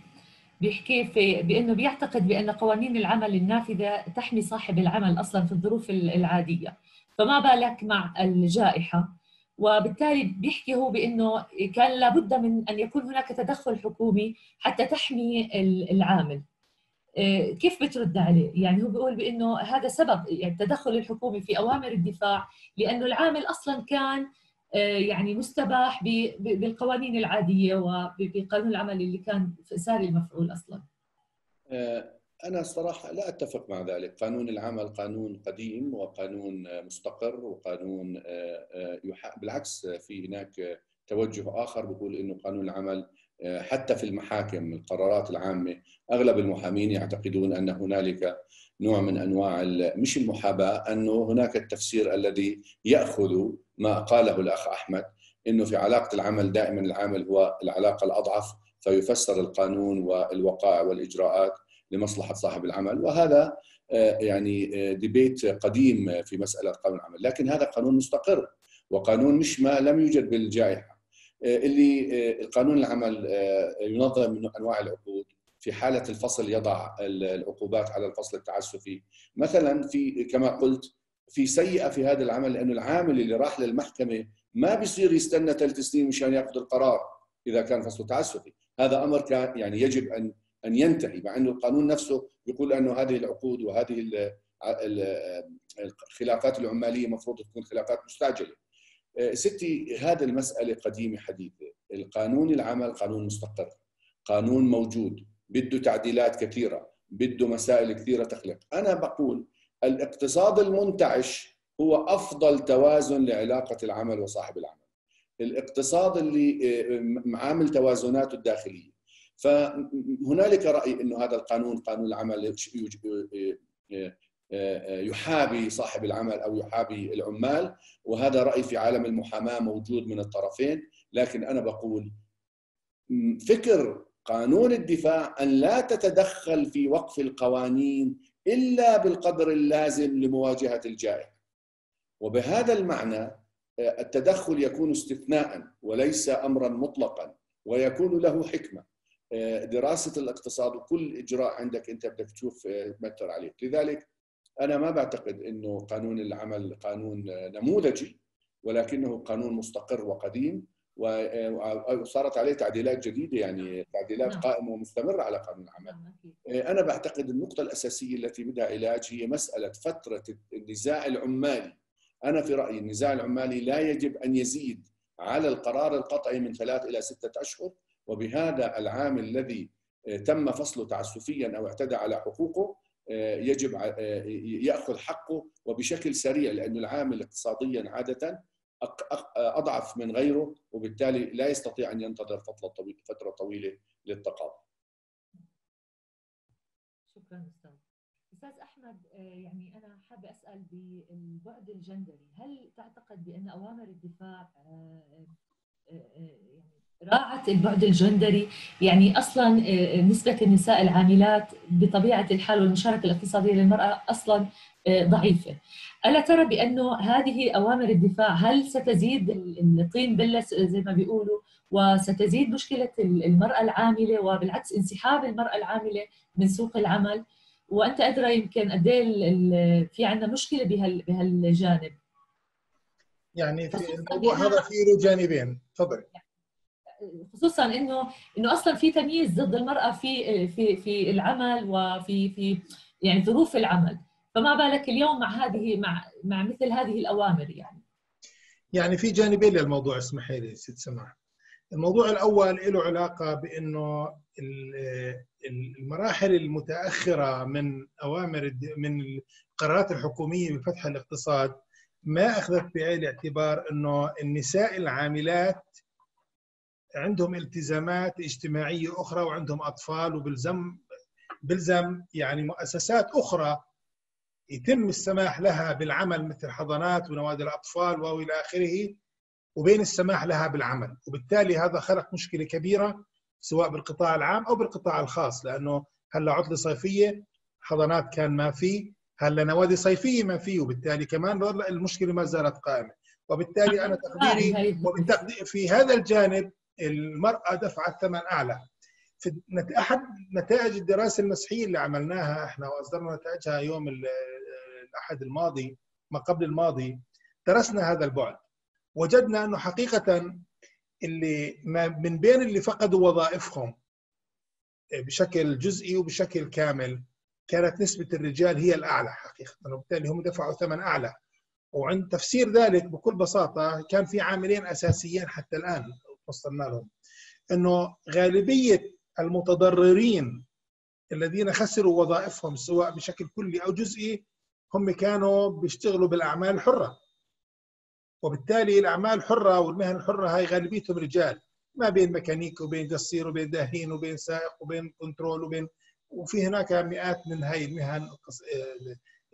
بيحكي في بأنه بيعتقد بأن قوانين العمل النافذة تحمي صاحب العمل أصلا في الظروف العادية. فما بالك مع الجائحة وبالتالي بيحكي هو بأنه كان لابد من أن يكون هناك تدخل حكومي حتى تحمي العامل آه، كيف بترد عليه؟ يعني هو بيقول بأنه هذا سبب يعني التدخل الحكومي في أوامر الدفاع لأنه العامل أصلا كان آه، يعني مستباح بالقوانين العادية وبقانون العمل اللي كان ساري المفعول أصلا. آه، أنا الصراحه لا أتفق مع ذلك، قانون العمل قانون قديم وقانون مستقر وقانون بالعكس في هناك توجه آخر بيقول إنه قانون العمل حتى في المحاكم القرارات العامة أغلب المحامين يعتقدون أن هنالك نوع من أنواع مش المحاباة أنه هناك التفسير الذي يأخذ ما قاله الأخ أحمد إنه في علاقة العمل دائما العامل هو العلاقة الأضعف فيفسر القانون والوقائع والإجراءات. لمصلحة صاحب العمل وهذا يعني ديبيت قديم في مسألة قانون العمل. لكن هذا قانون مستقر وقانون مش ما لم يوجد بالجائحة. آه، اللي آه، قانون العمل آه، ينظم من أنواع العقود. في حالة الفصل يضع العقوبات على الفصل التعسفي. مثلا في كما قلت في سيئة في هذا العمل لأنه العامل اللي راح للمحكمة ما بيصير يستنى ثلاث سنين مشان يأخذ القرار إذا كان فصل تعسفي. هذا أمر كان يعني يجب أن أن ينتهي مع أنه القانون نفسه يقول انه هذه العقود وهذه الخلافات العمالية المفروض تكون خلافات مستعجلة. آه، ستي هذه المسألة قديمة حديثة القانون العمل قانون مستقر قانون موجود بده تعديلات كثيرة بده مسائل كثيرة تخلق. أنا بقول الاقتصاد المنتعش هو أفضل توازن لعلاقة العمل وصاحب العمل. الاقتصاد اللي آه، عامل توازناته الداخلية فهنالك رأي أنه هذا القانون قانون العمل آه، يحابي صاحب العمل أو يحابي العمال وهذا رأي في عالم المحاماة موجود من الطرفين. لكن أنا بقول فكر قانون الدفاع أن لا تتدخل في وقف القوانين إلا بالقدر اللازم لمواجهة الجائحة. وبهذا المعنى التدخل يكون استثناء وليس امرا مطلقا ويكون له حكمة. دراسة الاقتصاد وكل إجراء عندك أنت بدك تشوف تمثل عليك لذلك أنا ما بعتقد إنه قانون العمل قانون نموذجي ولكنه قانون مستقر وقديم وصارت عليه تعديلات جديدة يعني تعديلات نعم. قائمة ومستمرة على قانون العمل. نعم. أنا بعتقد النقطة الأساسية التي بدها علاج هي مسألة فترة النزاع العمالي. أنا في رأيي النزاع العمالي لا يجب أن يزيد على القرار القطعي من ثلاث إلى ستة أشهر وبهذا العامل الذي تم فصله تعسفيا أو اعتدى على حقوقه يجب يأخذ حقه وبشكل سريع لأن العامل اقتصاديا عادة أضعف من غيره وبالتالي لا يستطيع أن ينتظر فترة طويلة للتقاضي. شكرا أستاذ. أستاذ أحمد يعني أنا حابة أسأل بالبعد الجندري، هل تعتقد بأن أوامر الدفاع يعني راعت البعد الجندري يعني أصلا آه، نسبة النساء العاملات بطبيعة الحال والمشاركة الاقتصادية للمرأة أصلا آه، ضعيفة. ألا ترى بأنه هذه أوامر الدفاع هل ستزيد الطين بلة زي ما بيقولوا وستزيد مشكلة المرأة العاملة وبالعكس انسحاب المرأة العاملة من سوق العمل وأنت أدرى يمكن قد إيه في عندنا مشكلة بهالجانب. يعني في الموضوع هذا فيه له جانبين، تفضل. خصوصا إنه إنه أصلا في تمييز ضد المرأة في في في العمل وفي في يعني ظروف العمل. فما بالك اليوم مع هذه مع مع مثل هذه الأوامر يعني؟ يعني في جانبين للموضوع اسمحي لي ست سماح. الموضوع الأول له علاقة بإنه المراحل المتأخرة من أوامر من القرارات الحكومية بفتح الاقتصاد ما أخذت بعين الاعتبار إنه النساء العاملات عندهم التزامات اجتماعية أخرى وعندهم أطفال وبلزم بلزم يعني مؤسسات أخرى يتم السماح لها بالعمل مثل حضانات ونوادي الأطفال وإلى آخره وبين السماح لها بالعمل. وبالتالي هذا خلق مشكلة كبيرة سواء بالقطاع العام أو بالقطاع الخاص لأنه هلأ عطلة صيفية حضانات كان ما في هلأ نوادي صيفية ما في وبالتالي كمان المشكلة ما زالت قائمة. وبالتالي أنا تقديري وبالتقدير في هذا الجانب المرأة دفعت ثمن أعلى. في أحد نتائج الدراسة المسيحية اللي عملناها إحنا وأصدرنا نتائجها يوم الأحد الماضي ما قبل الماضي درسنا هذا البعد. وجدنا أنه حقيقة اللي ما من بين اللي فقدوا وظائفهم بشكل جزئي وبشكل كامل كانت نسبة الرجال هي الأعلى حقيقة. وبالتالي هم دفعوا ثمن أعلى. وعند تفسير ذلك بكل بساطة كان في عاملين أساسيين حتى الآن. وصلنا لهم. أنه غالبية المتضررين الذين خسروا وظائفهم سواء بشكل كلي أو جزئي هم كانوا بيشتغلوا بالأعمال الحرة. وبالتالي الأعمال الحرة والمهن الحرة هاي غالبيتهم رجال. ما بين ميكانيك وبين قصير وبين دهين وبين سائق وبين control وبين وفي هناك مئات من هاي المهن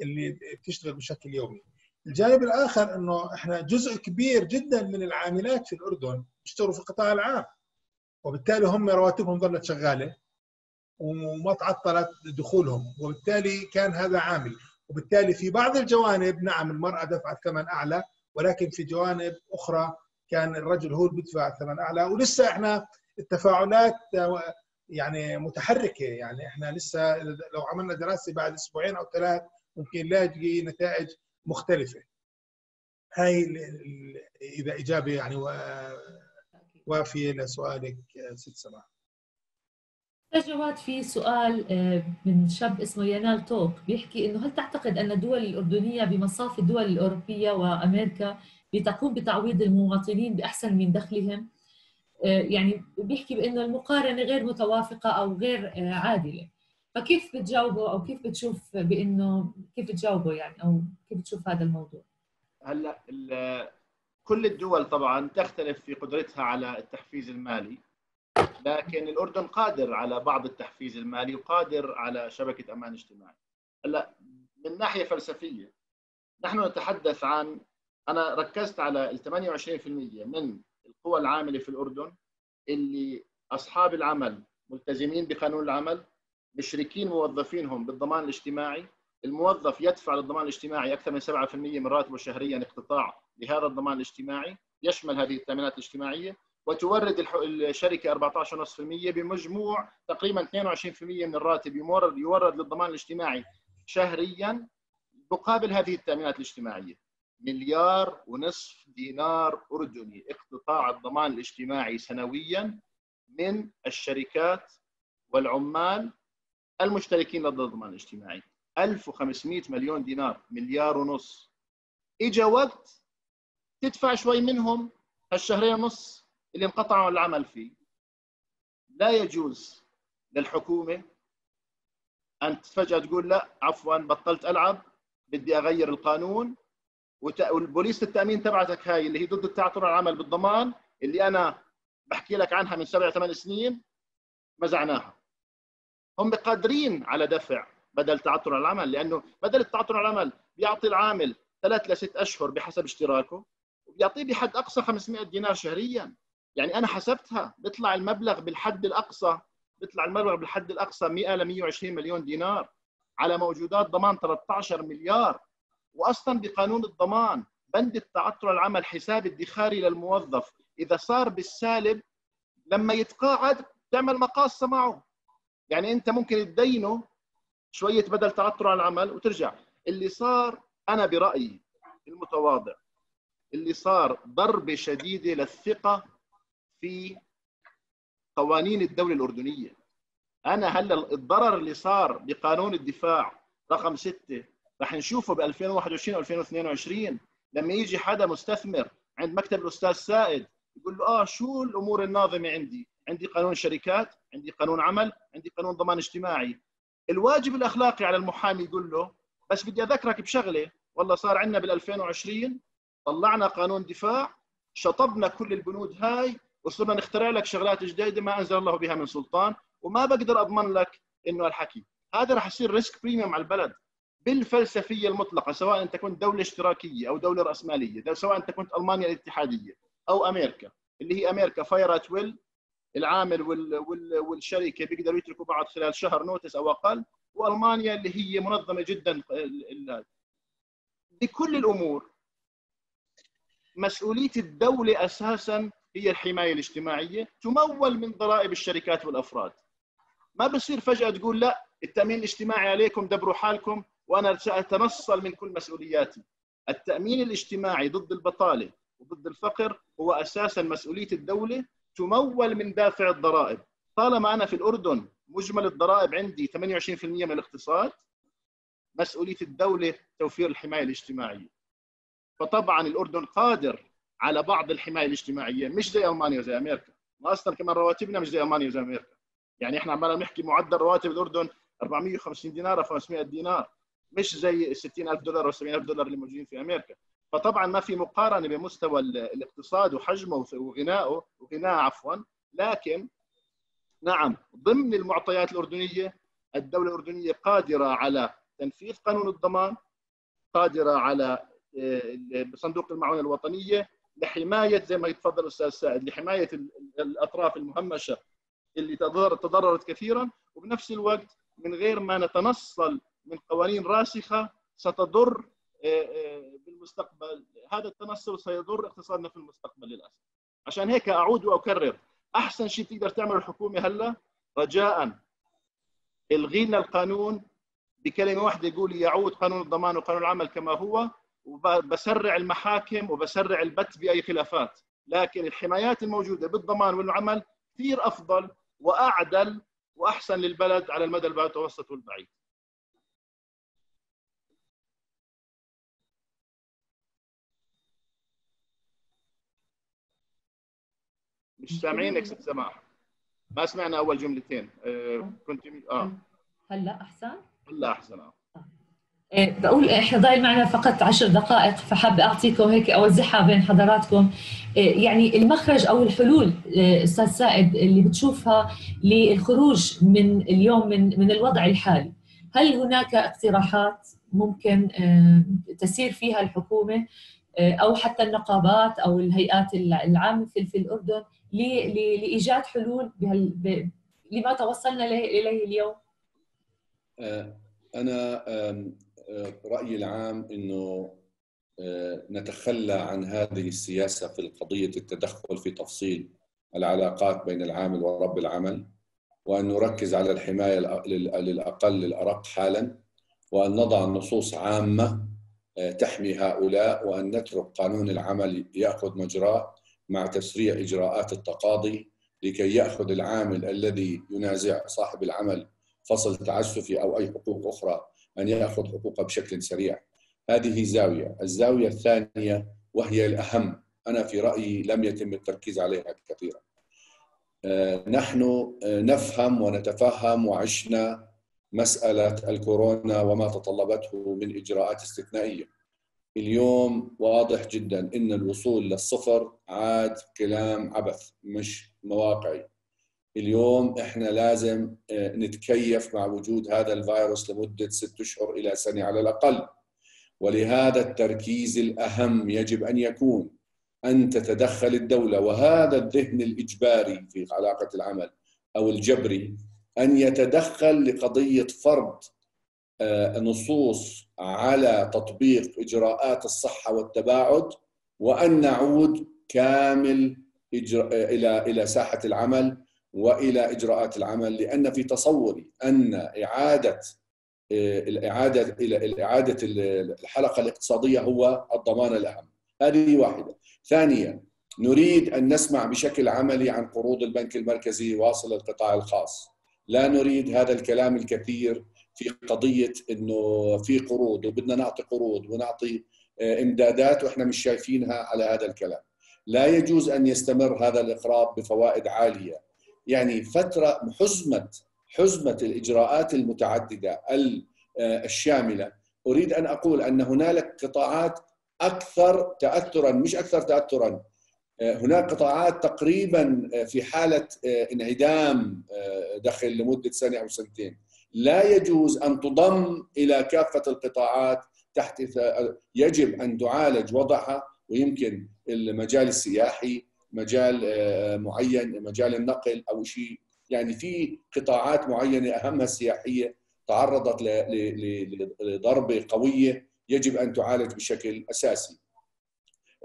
اللي بتشتغل بشكل يومي. الجانب الآخر إنه إحنا جزء كبير جدا من العاملات في الأردن بيشتغلوا في القطاع العام. وبالتالي هم رواتبهم ظلت شغالة وما تعطلت دخولهم. وبالتالي كان هذا عامل. وبالتالي في بعض الجوانب نعم المرأة دفعت ثمن أعلى ولكن في جوانب أخرى كان الرجل هو اللي بيدفع ثمن أعلى. ولسه إحنا التفاعلات يعني متحركة. يعني إحنا لسه لو عملنا دراسة بعد أسبوعين أو ثلاث ممكن نلاقي نتائج مختلفة. هاي إذا اجابه يعني وافيه لسؤالك ست سماح جواد في سؤال آه، من شاب اسمه ينال توك. بيحكي إنه هل تعتقد أن الدول الأردنية بمصاف الدول الأوروبية وأمريكا بتقوم بتعويض المواطنين بأحسن من دخلهم؟ آه، يعني بيحكي بإنه المقارنة غير متوافقة أو غير آه، عادلة. فكيف بتجاوبه أو كيف بتشوف بإنه كيف بتجاوبه يعني أو كيف بتشوف هذا الموضوع؟ هلأ كل الدول طبعا تختلف في قدرتها على التحفيز المالي لكن الأردن قادر على بعض التحفيز المالي وقادر على شبكة أمان اجتماعي. هلا من ناحية فلسفية نحن نتحدث عن أنا ركزت على ال 28% من القوى العاملة في الأردن اللي أصحاب العمل ملتزمين بقانون العمل مشركين موظفينهم بالضمان الاجتماعي الموظف يدفع للضمان الاجتماعي أكثر من 7% من راتبه شهريا اقتطاع لهذا الضمان الاجتماعي. يشمل هذه التامينات الاجتماعية. وتورد الشركة 14.5% بمجموع تقريبا 22% من الراتب يورد يورد للضمان الاجتماعي شهريا مقابل هذه التامينات الاجتماعية. مليار ونصف دينار أردني اقتطاع الضمان الاجتماعي سنويا من الشركات والعمال المشتركين لدى الضمان الاجتماعي. 1500 مليون دينار مليار ونص. اجى وقت تدفع شوي منهم هالشهرين ونص اللي انقطعوا العمل فيه. لا يجوز للحكومة أن فجاه تقول لا عفوا بطلت ألعب بدي أغير القانون. والبوليس التأمين تبعتك هاي اللي هي ضد التعثر العمل بالضمان اللي أنا بحكي لك عنها من سبع ثمان سنين مزعناها. هم قادرين على دفع. بدل تعثر العمل لأنه بدل التعثر العمل بيعطي العامل ثلاث لست أشهر بحسب اشتراكه وبيعطيه بحد أقصى 500 دينار شهريا. يعني أنا حسبتها بيطلع المبلغ بالحد الأقصى بيطلع المبلغ بالحد الأقصى 100 ل 120 مليون دينار على موجودات ضمان 13 مليار. واصلا بقانون الضمان بند التعثر العمل حساب ادخاري للموظف. إذا صار بالسالب لما يتقاعد تعمل مقاصه معه يعني أنت ممكن تدينه شوية بدل تعثر على العمل وترجع اللي صار أنا برأيي المتواضع اللي صار ضربة شديدة للثقة في قوانين الدولة الأردنية أنا هلأ الضرر اللي صار بقانون الدفاع رقم ستة رح نشوفه ب 2021 و 2022 لما يجي حدا مستثمر عند مكتب الأستاذ سائد يقول له آه شو الأمور الناظمة عندي؟ عندي قانون شركات، عندي قانون عمل، عندي قانون ضمان اجتماعي. الواجب الأخلاقي على المحامي يقول له بس بدي أذكرك بشغلة والله صار عندنا بال 2020 طلعنا قانون دفاع شطبنا كل البنود هاي وصرنا نخترع لك شغلات جديدة ما أنزل الله بها من سلطان وما بقدر أضمن لك إنه الحكي. هذا راح يصير risk premium على البلد بالفلسفية المطلقة سواء أنت كنت دولة اشتراكية أو دولة رأسمالية سواء أنت كنت المانيا الاتحادية أو أمريكا اللي هي أمريكا fire at will العامل وال وال والشركة بيقدروا يتركوا بعض خلال شهر نوتس أو أقل وألمانيا اللي هي منظمة جدا بكل الأمور. مسؤولية الدولة أساسا هي الحماية الاجتماعية تمول من ضرائب الشركات والأفراد. ما بصير فجأة تقول لا التأمين الاجتماعي عليكم دبروا حالكم وأنا سأتنصل من كل مسؤولياتي. التأمين الاجتماعي ضد البطالة وضد الفقر هو أساسا مسؤولية الدولة تمول من دافع الضرائب. طالما أنا في الأردن مجمل الضرائب عندي 28% من الاقتصاد مسؤولية الدولة توفير الحماية الاجتماعية. فطبعا الأردن قادر على بعض الحماية الاجتماعية مش زي ألمانيا وزي أمريكا. أصلا كمان رواتبنا مش زي ألمانيا وزي أمريكا. يعني إحنا عمالنا نحكي معدل رواتب الأردن 450 دينار أو 500 دينار مش زي 60000 دولار أو 70000 دولار اللي موجودين في أمريكا. فطبعا ما في مقارنة بمستوى الاقتصاد وحجمه وغنائه وغناء عفوا. لكن نعم ضمن المعطيات الأردنية الدولة الأردنية قادرة على تنفيذ قانون الضمان قادرة على آه، صندوق المعونة الوطنية لحماية زي ما يتفضل الاستاذ سائد لحماية الأطراف المهمشة اللي تضررت كثيرا. وبنفس الوقت من غير ما نتنصل من قوانين راسخة ستضر بالمستقبل. هذا التنصل سيضر اقتصادنا في المستقبل للأسف. عشان هيك أعود وأكرر. أحسن شيء تقدر تعمله الحكومة هلا رجاء. الغي لنا القانون. بكلمة واحدة يقول يعود قانون الضمان وقانون العمل كما هو. وبسرع المحاكم وبسرع البت بأي خلافات. لكن الحمايات الموجودة بالضمان والعمل كثير أفضل وأعدل وأحسن للبلد على المدى المتوسط والبعيد. مش سامعينك ست سماح ما سمعنا أول جملتين. آه، كنت آه. هلا أحسن؟ هلا أحسن آه. إيه، بقول إحنا ضايل معنا فقط عشر دقائق فحابة أعطيكم هيك أوزعها بين حضراتكم. إيه، يعني المخرج أو الحلول إيه، أستاذ سائد اللي بتشوفها للخروج من اليوم من من الوضع الحالي. هل هناك اقتراحات ممكن تسير فيها الحكومة أو حتى النقابات أو الهيئات العامة في الأردن؟ لإيجاد حلول لما توصلنا إليه اليوم؟ آه، أنا رأيي العام إنه آه، نتخلى عن هذه السياسة في قضية التدخل في تفصيل العلاقات بين العامل ورب العمل وأن نركز على الحماية للأقل الأرق حالا وأن نضع نصوص عامة آه، تحمي هؤلاء وأن نترك قانون العمل يأخذ مجراه مع تسريع إجراءات التقاضي لكي يأخذ العامل الذي ينازع صاحب العمل فصل تعسفي أو أي حقوق أخرى أن يأخذ حقوقه بشكل سريع. هذه زاوية، الزاوية الثانية وهي الأهم أنا في رأيي لم يتم التركيز عليها كثيرا. آه، نحن آه، نفهم ونتفهم وعشنا مسألة الكورونا وما تطلبته من إجراءات استثنائية. اليوم واضح جدا إن الوصول للصفر عاد كلام عبث مش مواقعي. اليوم إحنا لازم آه، نتكيف مع وجود هذا الفيروس لمدة ست أشهر إلى سنة على الأقل. ولهذا التركيز الأهم يجب أن يكون أن تتدخل الدولة وهذا الذهن الإجباري في علاقة العمل أو الجبري أن يتدخل لقضية فرض آه، نصوص على تطبيق إجراءات الصحة والتباعد وأن نعود كامل إلى إلى ساحة العمل وإلى إجراءات العمل لأن في تصوري أن إعادة الإعادة إلى اعاده الحلقة الاقتصادية هو الضمان الأهم. هذه واحدة. ثانيا نريد أن نسمع بشكل عملي عن قروض البنك المركزي واصل القطاع الخاص. لا نريد هذا الكلام الكثير في قضية إنه في قروض وبدنا نعطي قروض ونعطي آه، إمدادات وإحنا مش شايفينها على هذا الكلام. لا يجوز أن يستمر هذا الإقراض بفوائد عالية. يعني فترة حزمة حزمة الإجراءات المتعددة آه، الشاملة أريد أن أقول أن هنالك قطاعات أكثر تاثرا مش أكثر تاثرا آه، هناك قطاعات تقريبا في حالة انعدام دخل لمدة سنة أو سنتين لا يجوز أن تضم إلى كافة القطاعات تحت يجب أن تعالج وضعها ويمكن المجال السياحي مجال آه، معين مجال النقل أو شيء يعني في قطاعات معينة أهمها السياحية تعرضت لضربة قوية يجب أن تعالج بشكل أساسي.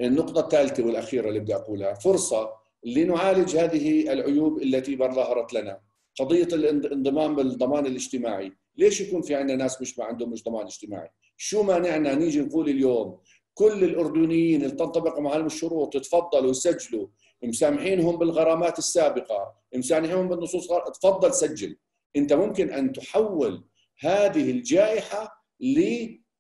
النقطة الثالثة والأخيرة اللي بدي أقولها فرصة لنعالج هذه العيوب التي ظهرت لنا. قضية الانضمام بالضمان الاجتماعي، ليش يكون في عندنا ناس مش ما عندهم مش ضمان اجتماعي؟ شو مانعنا نيجي نقول اليوم كل الأردنيين اللي تنطبق معهم الشروط تفضلوا سجلوا مسامحينهم بالغرامات السابقة مسامحينهم بالنصوص تفضل سجل. انت ممكن أن تحول هذه الجائحة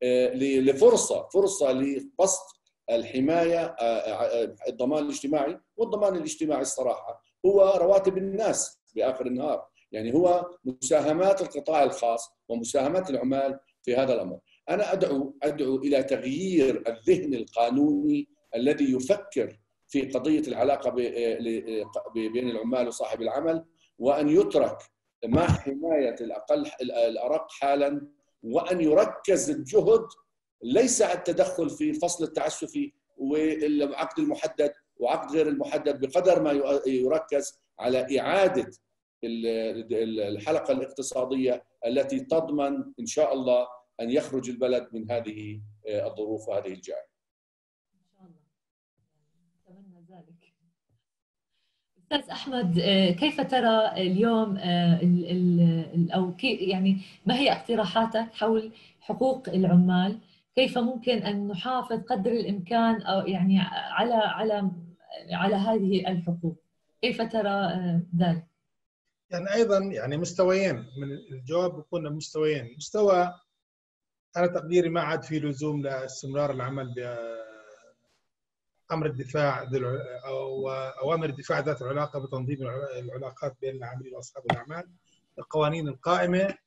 آه، لفرصة فرصة لقصد الحماية آه، آه، الضمان الاجتماعي. والضمان الاجتماعي الصراحة هو رواتب الناس. باخر النهار. يعني هو مساهمات القطاع الخاص ومساهمات العمال في هذا الأمر. أنا أدعو أدعو إلى تغيير الذهن القانوني الذي يفكر في قضية العلاقة بين العمال وصاحب العمل وأن يترك مع حماية الأقل الأرق حالا وأن يركز الجهد ليس على التدخل في الفصل التعسفي والعقد المحدد وعقد غير المحدد بقدر ما يركز على إعادة الحلقة الاقتصادية التي تضمن إن شاء الله أن يخرج البلد من هذه الظروف وهذه الجائحة. أستاذ أحمد آه، كيف ترى اليوم آه، أو يعني ما هي اقتراحاتك حول حقوق العمال؟ كيف ممكن أن نحافظ قدر الإمكان أو يعني على على على هذه الحقوق؟ كيف ترى آه، ذلك؟ يعني أيضا يعني مستويين من الجواب بيكون مستويين، مستوى أنا تقديري ما عاد في لزوم لاستمرار العمل أمر الدفاع أو أوامر الدفاع ذات العلاقة بتنظيم العلاقات بين العاملين وأصحاب الأعمال القوانين القائمة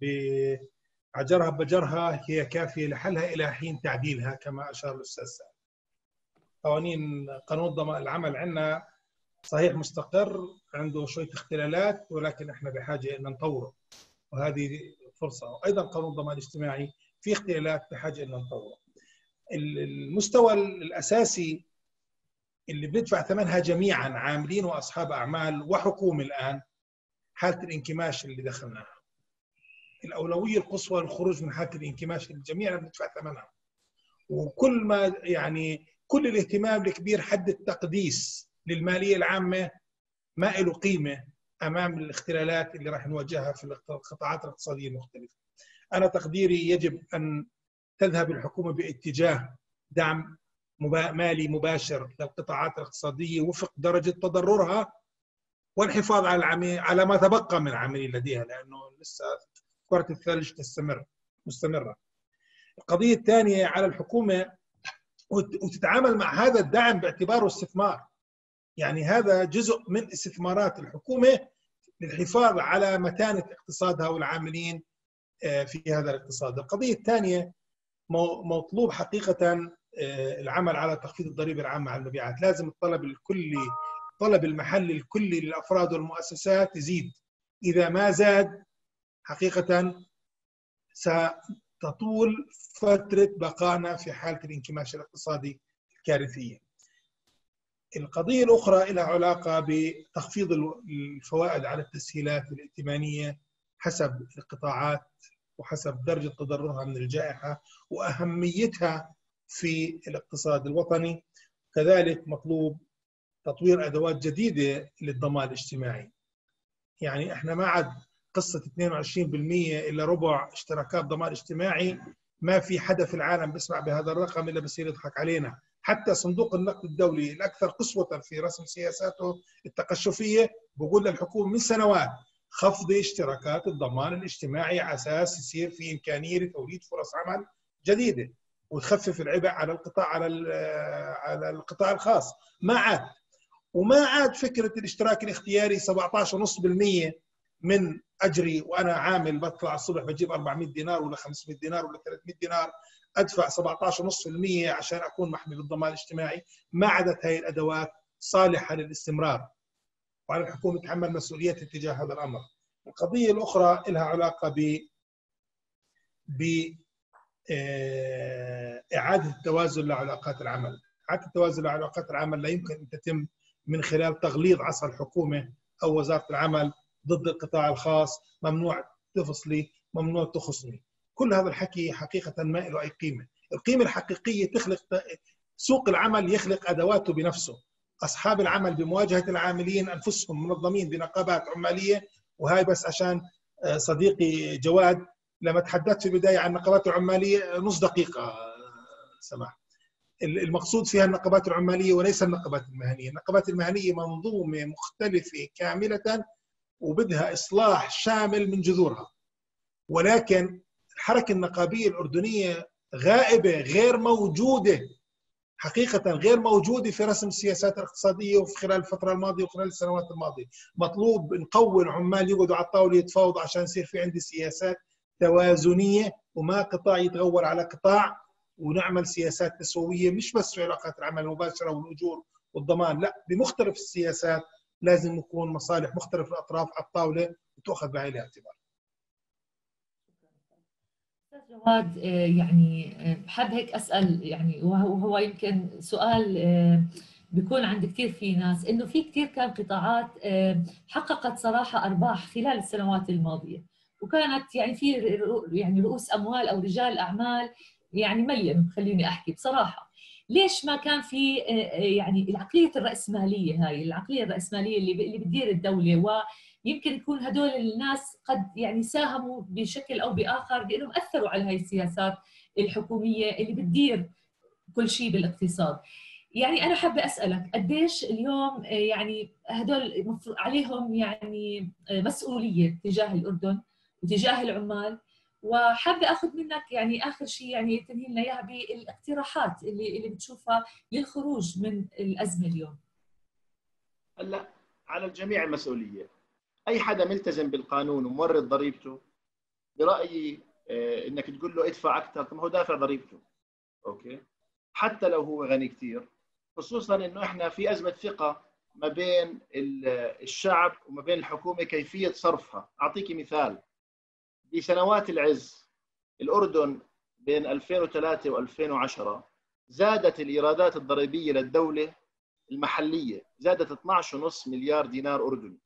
بعجرها بجرها هي كافية لحلها إلى حين تعديلها كما أشار الأستاذ سعد. قوانين قانون العمل عندنا صحيح مستقر عنده شوية اختلالات ولكن إحنا بحاجة أن نطوره وهذه فرصة وأيضا قانون الضمان الاجتماعي في اختلالات بحاجة أن نطوره. المستوى الأساسي اللي بندفع ثمنها جميعا عاملين وأصحاب أعمال وحكومة الآن حالة الانكماش اللي دخلناها. الأولوية القصوى للخروج من حالة الانكماش اللي جميعنا بندفع ثمنها. وكل ما يعني كل الاهتمام الكبير حد التقديس للمالية العامة ما له قيمة أمام الاختلالات اللي راح نواجهها في القطاعات الاقتصادية المختلفة. أنا تقديري يجب أن تذهب الحكومة باتجاه دعم مالي مباشر للقطاعات الاقتصادية وفق درجة تضررها والحفاظ على العميل على ما تبقى من العاملين لديها لأنه لسه كرة الثلج تستمر مستمرة. القضية الثانية على الحكومة وتتعامل مع هذا الدعم باعتباره استثمار. يعني هذا جزء من استثمارات الحكومة للحفاظ على متانة اقتصادها والعاملين آه، في هذا الاقتصاد. القضية الثانية مطلوب حقيقة آه، العمل على تخفيض الضريبة العامة على المبيعات، لازم الطلب الكلي الطلب المحلي الكلي للأفراد والمؤسسات يزيد. إذا ما زاد حقيقة ستطول فترة بقائنا في حالة الانكماش الاقتصادي الكارثية. القضية الأخرى لها علاقة بتخفيض الفوائد على التسهيلات الائتمانية حسب القطاعات وحسب درجة تضررها من الجائحة وأهميتها في الاقتصاد الوطني. كذلك مطلوب تطوير أدوات جديدة للضمان الاجتماعي. يعني إحنا ما عاد قصة 22% إلا ربع اشتراكات ضمان اجتماعي ما في حدا في العالم بيسمع بهذا الرقم إلا بصير يضحك علينا. حتى صندوق النقد الدولي الأكثر قسوة في رسم سياساته التقشفية بقول للحكومة من سنوات خفض اشتراكات الضمان الاجتماعي على أساس يصير في إمكانية لتوليد فرص عمل جديدة وتخفف العبء على القطاع على على القطاع الخاص. ما عاد. وما عاد فكرة الاشتراك الاختياري 17.5% من أجري وأنا عامل بطلع الصبح بجيب 400 دينار ولا 500 دينار ولا 300 دينار. أدفع 17.5% عشان أكون محمي بالضمان الاجتماعي. ما عادت هاي الأدوات صالحة للاستمرار وعلى الحكومة تتحمل مسؤوليتها تجاه هذا الأمر. القضية الأخرى لها علاقة ب ب إعادة التوازن لعلاقات العمل. إعادة التوازن لعلاقات العمل لا يمكن أن تتم من خلال تغليظ عصا الحكومة أو وزارة العمل ضد القطاع الخاص ممنوع تفصلي ممنوع تخصني كل هذا الحكي حقيقة ما له أي قيمة. القيمة الحقيقية تخلق سوق العمل يخلق أدواته بنفسه. أصحاب العمل بمواجهة العاملين أنفسهم منظمين بنقابات عمالية وهاي بس عشان آه، صديقي جواد لما تحدثت في البداية عن النقابات العمالية نص دقيقة آه، سماح. المقصود فيها النقابات العمالية وليس النقابات المهنية، النقابات المهنية منظومة مختلفة كاملة وبدها إصلاح شامل من جذورها. ولكن الحركه النقابيه الاردنيه غائبة غير موجودة. حقيقة غير موجودة في رسم السياسات الاقتصادية وفي خلال الفترة الماضية وخلال السنوات الماضية. مطلوب نقوي العمال يقعدوا على الطاولة يتفاوضوا عشان يصير في عندي سياسات توازنية وما قطاع يتغول على قطاع ونعمل سياسات تسوية مش بس في علاقات العمل المباشرة والأجور والضمان لا بمختلف السياسات لازم يكون مصالح مختلف الأطراف على الطاولة وتؤخذ بعين الاعتبار. جواد آه، يعني آه، حاب هيك أسأل يعني وهو يمكن سؤال آه، بيكون عند كثير في ناس إنه في كثير كان قطاعات حققت صراحة أرباح خلال السنوات الماضية وكانت يعني في يعني رؤوس أموال أو رجال أعمال يعني مليم خليني أحكي بصراحة. ليش ما كان في يعني العقلية الرأسمالية هاي العقلية الرأسمالية اللي اللي بتدير الدولة يمكن يكون هدول الناس قد يعني ساهموا بشكل أو بآخر بأنهم أثروا على هاي السياسات الحكومية اللي بتدير كل شيء بالاقتصاد. يعني أنا حابة أسألك قديش اليوم يعني هدول عليهم يعني مسؤولية تجاه الأردن وتجاه العمال وحابة آخذ منك يعني آخر شيء يعني تنهي لنا إياها بالاقتراحات اللي اللي بتشوفها للخروج من الأزمة اليوم. هلا على الجميع المسؤولية أي حدا ملتزم بالقانون ومورد ضريبته برأيي آه، إنك تقول له ادفع أكثر طب هو دافع ضريبته. أوكي؟ حتى لو هو غني كثير خصوصا إنه إحنا في أزمة ثقة ما بين الشعب وما بين الحكومة كيفية صرفها. أعطيك مثال. بسنوات العز الأردن بين 2003 و2010 زادت الإيرادات الضريبية للدولة المحلية زادت 12.5 مليار دينار أردني.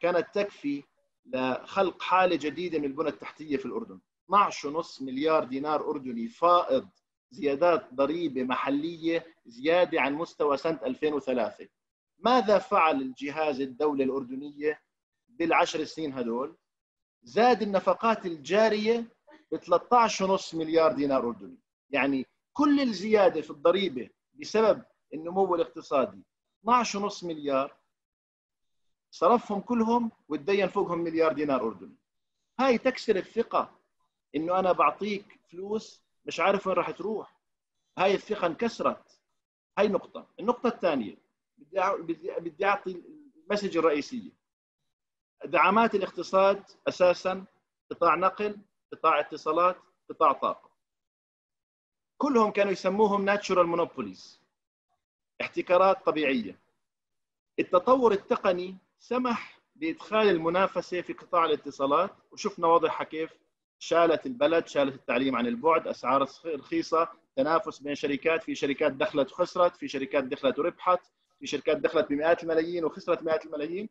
كانت تكفي لخلق حالة جديدة من البنى التحتية في الأردن. 12.5 مليار دينار أردني فائض زيادات ضريبة محلية زيادة عن مستوى سنة 2003 ماذا فعل الجهاز الدولة الأردنية بالعشر سنين هدول؟ زاد النفقات الجارية ب 13.5 مليار دينار أردني. يعني كل الزيادة في الضريبة بسبب النمو الاقتصادي 12.5 مليار صرفهم كلهم وتدين فوقهم مليار دينار أردني. هاي تكسر الثقة إنه أنا بعطيك فلوس مش عارف وين راح تروح. هاي الثقة انكسرت. هاي نقطة. النقطة الثانية بدي بدي أعطي المسج الرئيسية. دعامات الاقتصاد أساسا قطاع نقل قطاع اتصالات قطاع طاقة. كلهم كانوا يسموهم ناتشورال مونوبوليز احتكارات طبيعية. التطور التقني سمح بإدخال المنافسة في قطاع الاتصالات. وشفنا وضعها كيف شالت البلد شالت التعليم عن البعد أسعار رخيصه تنافس بين شركات. في شركات دخلت وخسرت في شركات دخلت وربحت في شركات دخلت بمئات الملايين وخسرت مئات الملايين.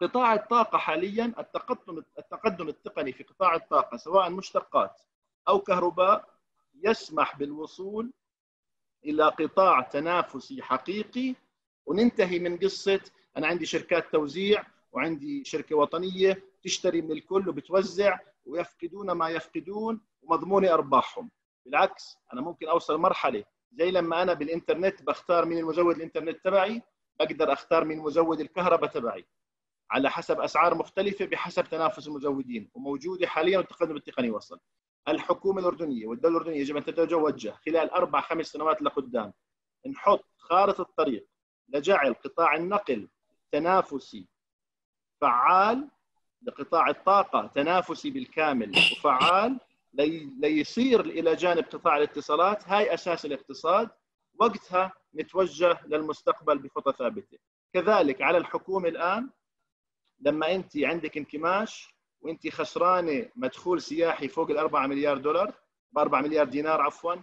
قطاع الطاقة حاليا التقدم التقدم التقني في قطاع الطاقة سواء مشتقات أو كهرباء يسمح بالوصول إلى قطاع تنافسي حقيقي. وننتهي من قصة أنا عندي شركات توزيع وعندي شركة وطنية تشتري من الكل وبتوزع ويفقدون ما يفقدون ومضمون أرباحهم. بالعكس أنا ممكن أوصل مرحلة زي لما أنا بالإنترنت بختار مين المزود الإنترنت تبعي بقدر أختار مين مزود الكهرباء تبعي. على حسب أسعار مختلفة بحسب تنافس المزودين وموجودة حاليا والتقدم التقني وصل. الحكومة الأردنية والدولة الأردنية يجب أن تتوجه خلال أربع خمس سنوات لقدام. نحط خارطة الطريق لجعل قطاع النقل تنافسي فعال لقطاع الطاقة تنافسي بالكامل وفعال ليصير إلى جانب قطاع الاتصالات. هاي أساس الاقتصاد. وقتها نتوجه للمستقبل بخطى ثابتة. كذلك على الحكومة الآن لما أنت عندك انكماش وأنت خسرانة مدخول سياحي فوق ال 4 مليار دولار ب 4 مليار دينار عفوا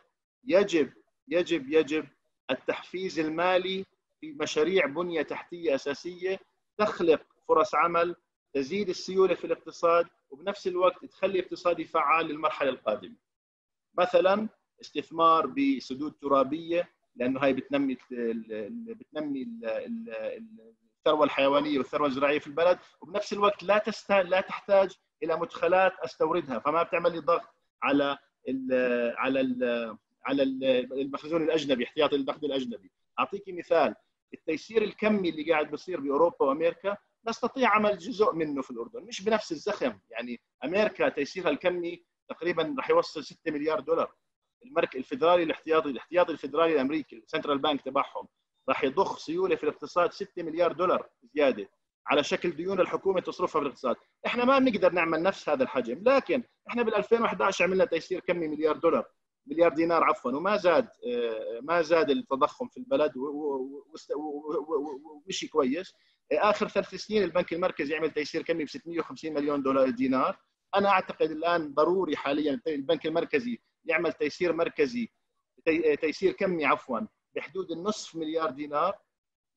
يجب يجب يجب التحفيز المالي مشاريع بنية تحتية أساسية تخلق فرص عمل تزيد السيولة في الاقتصاد وبنفس الوقت تخلي اقتصادي فعال للمرحلة القادمة. مثلا استثمار بسدود ترابية لأنه هاي بتنمي بتنمي الثروة الحيوانية والثروة الزراعية في البلد وبنفس الوقت لا. لا تحتاج إلى مدخلات أستوردها فما بتعمل لي ضغط على ال على ال على المخزون الأجنبي احتياطي النقد الأجنبي اعطيك مثال التيسير الكمي اللي قاعد بيصير بأوروبا وأمريكا نستطيع عمل جزء منه في الأردن مش بنفس الزخم يعني أمريكا تيسيرها الكمي تقريبا راح يوصل 6 مليار دولار. المرك الفدرالي الاحتياطي الاحتياطي الفدرالي الأمريكي ال central bank تبعهم راح يضخ سيولة في الاقتصاد 6 مليار دولار زيادة على شكل ديون الحكومة تصرفها في الاقتصاد، إحنا ما بنقدر نعمل نفس هذا الحجم، لكن إحنا بال 2011 عملنا تيسير كمي مليار دولار. مليار دينار عفوا وما زاد آه، ما زاد التضخم في البلد ومشي كويس. آخر ثلاث سنين البنك المركزي عمل تيسير كمي ب 650 مليون دولار دينار. أنا أعتقد الآن ضروري حاليا البنك المركزي يعمل تيسير مركزي تيسير كمي عفوا بحدود النصف مليار دينار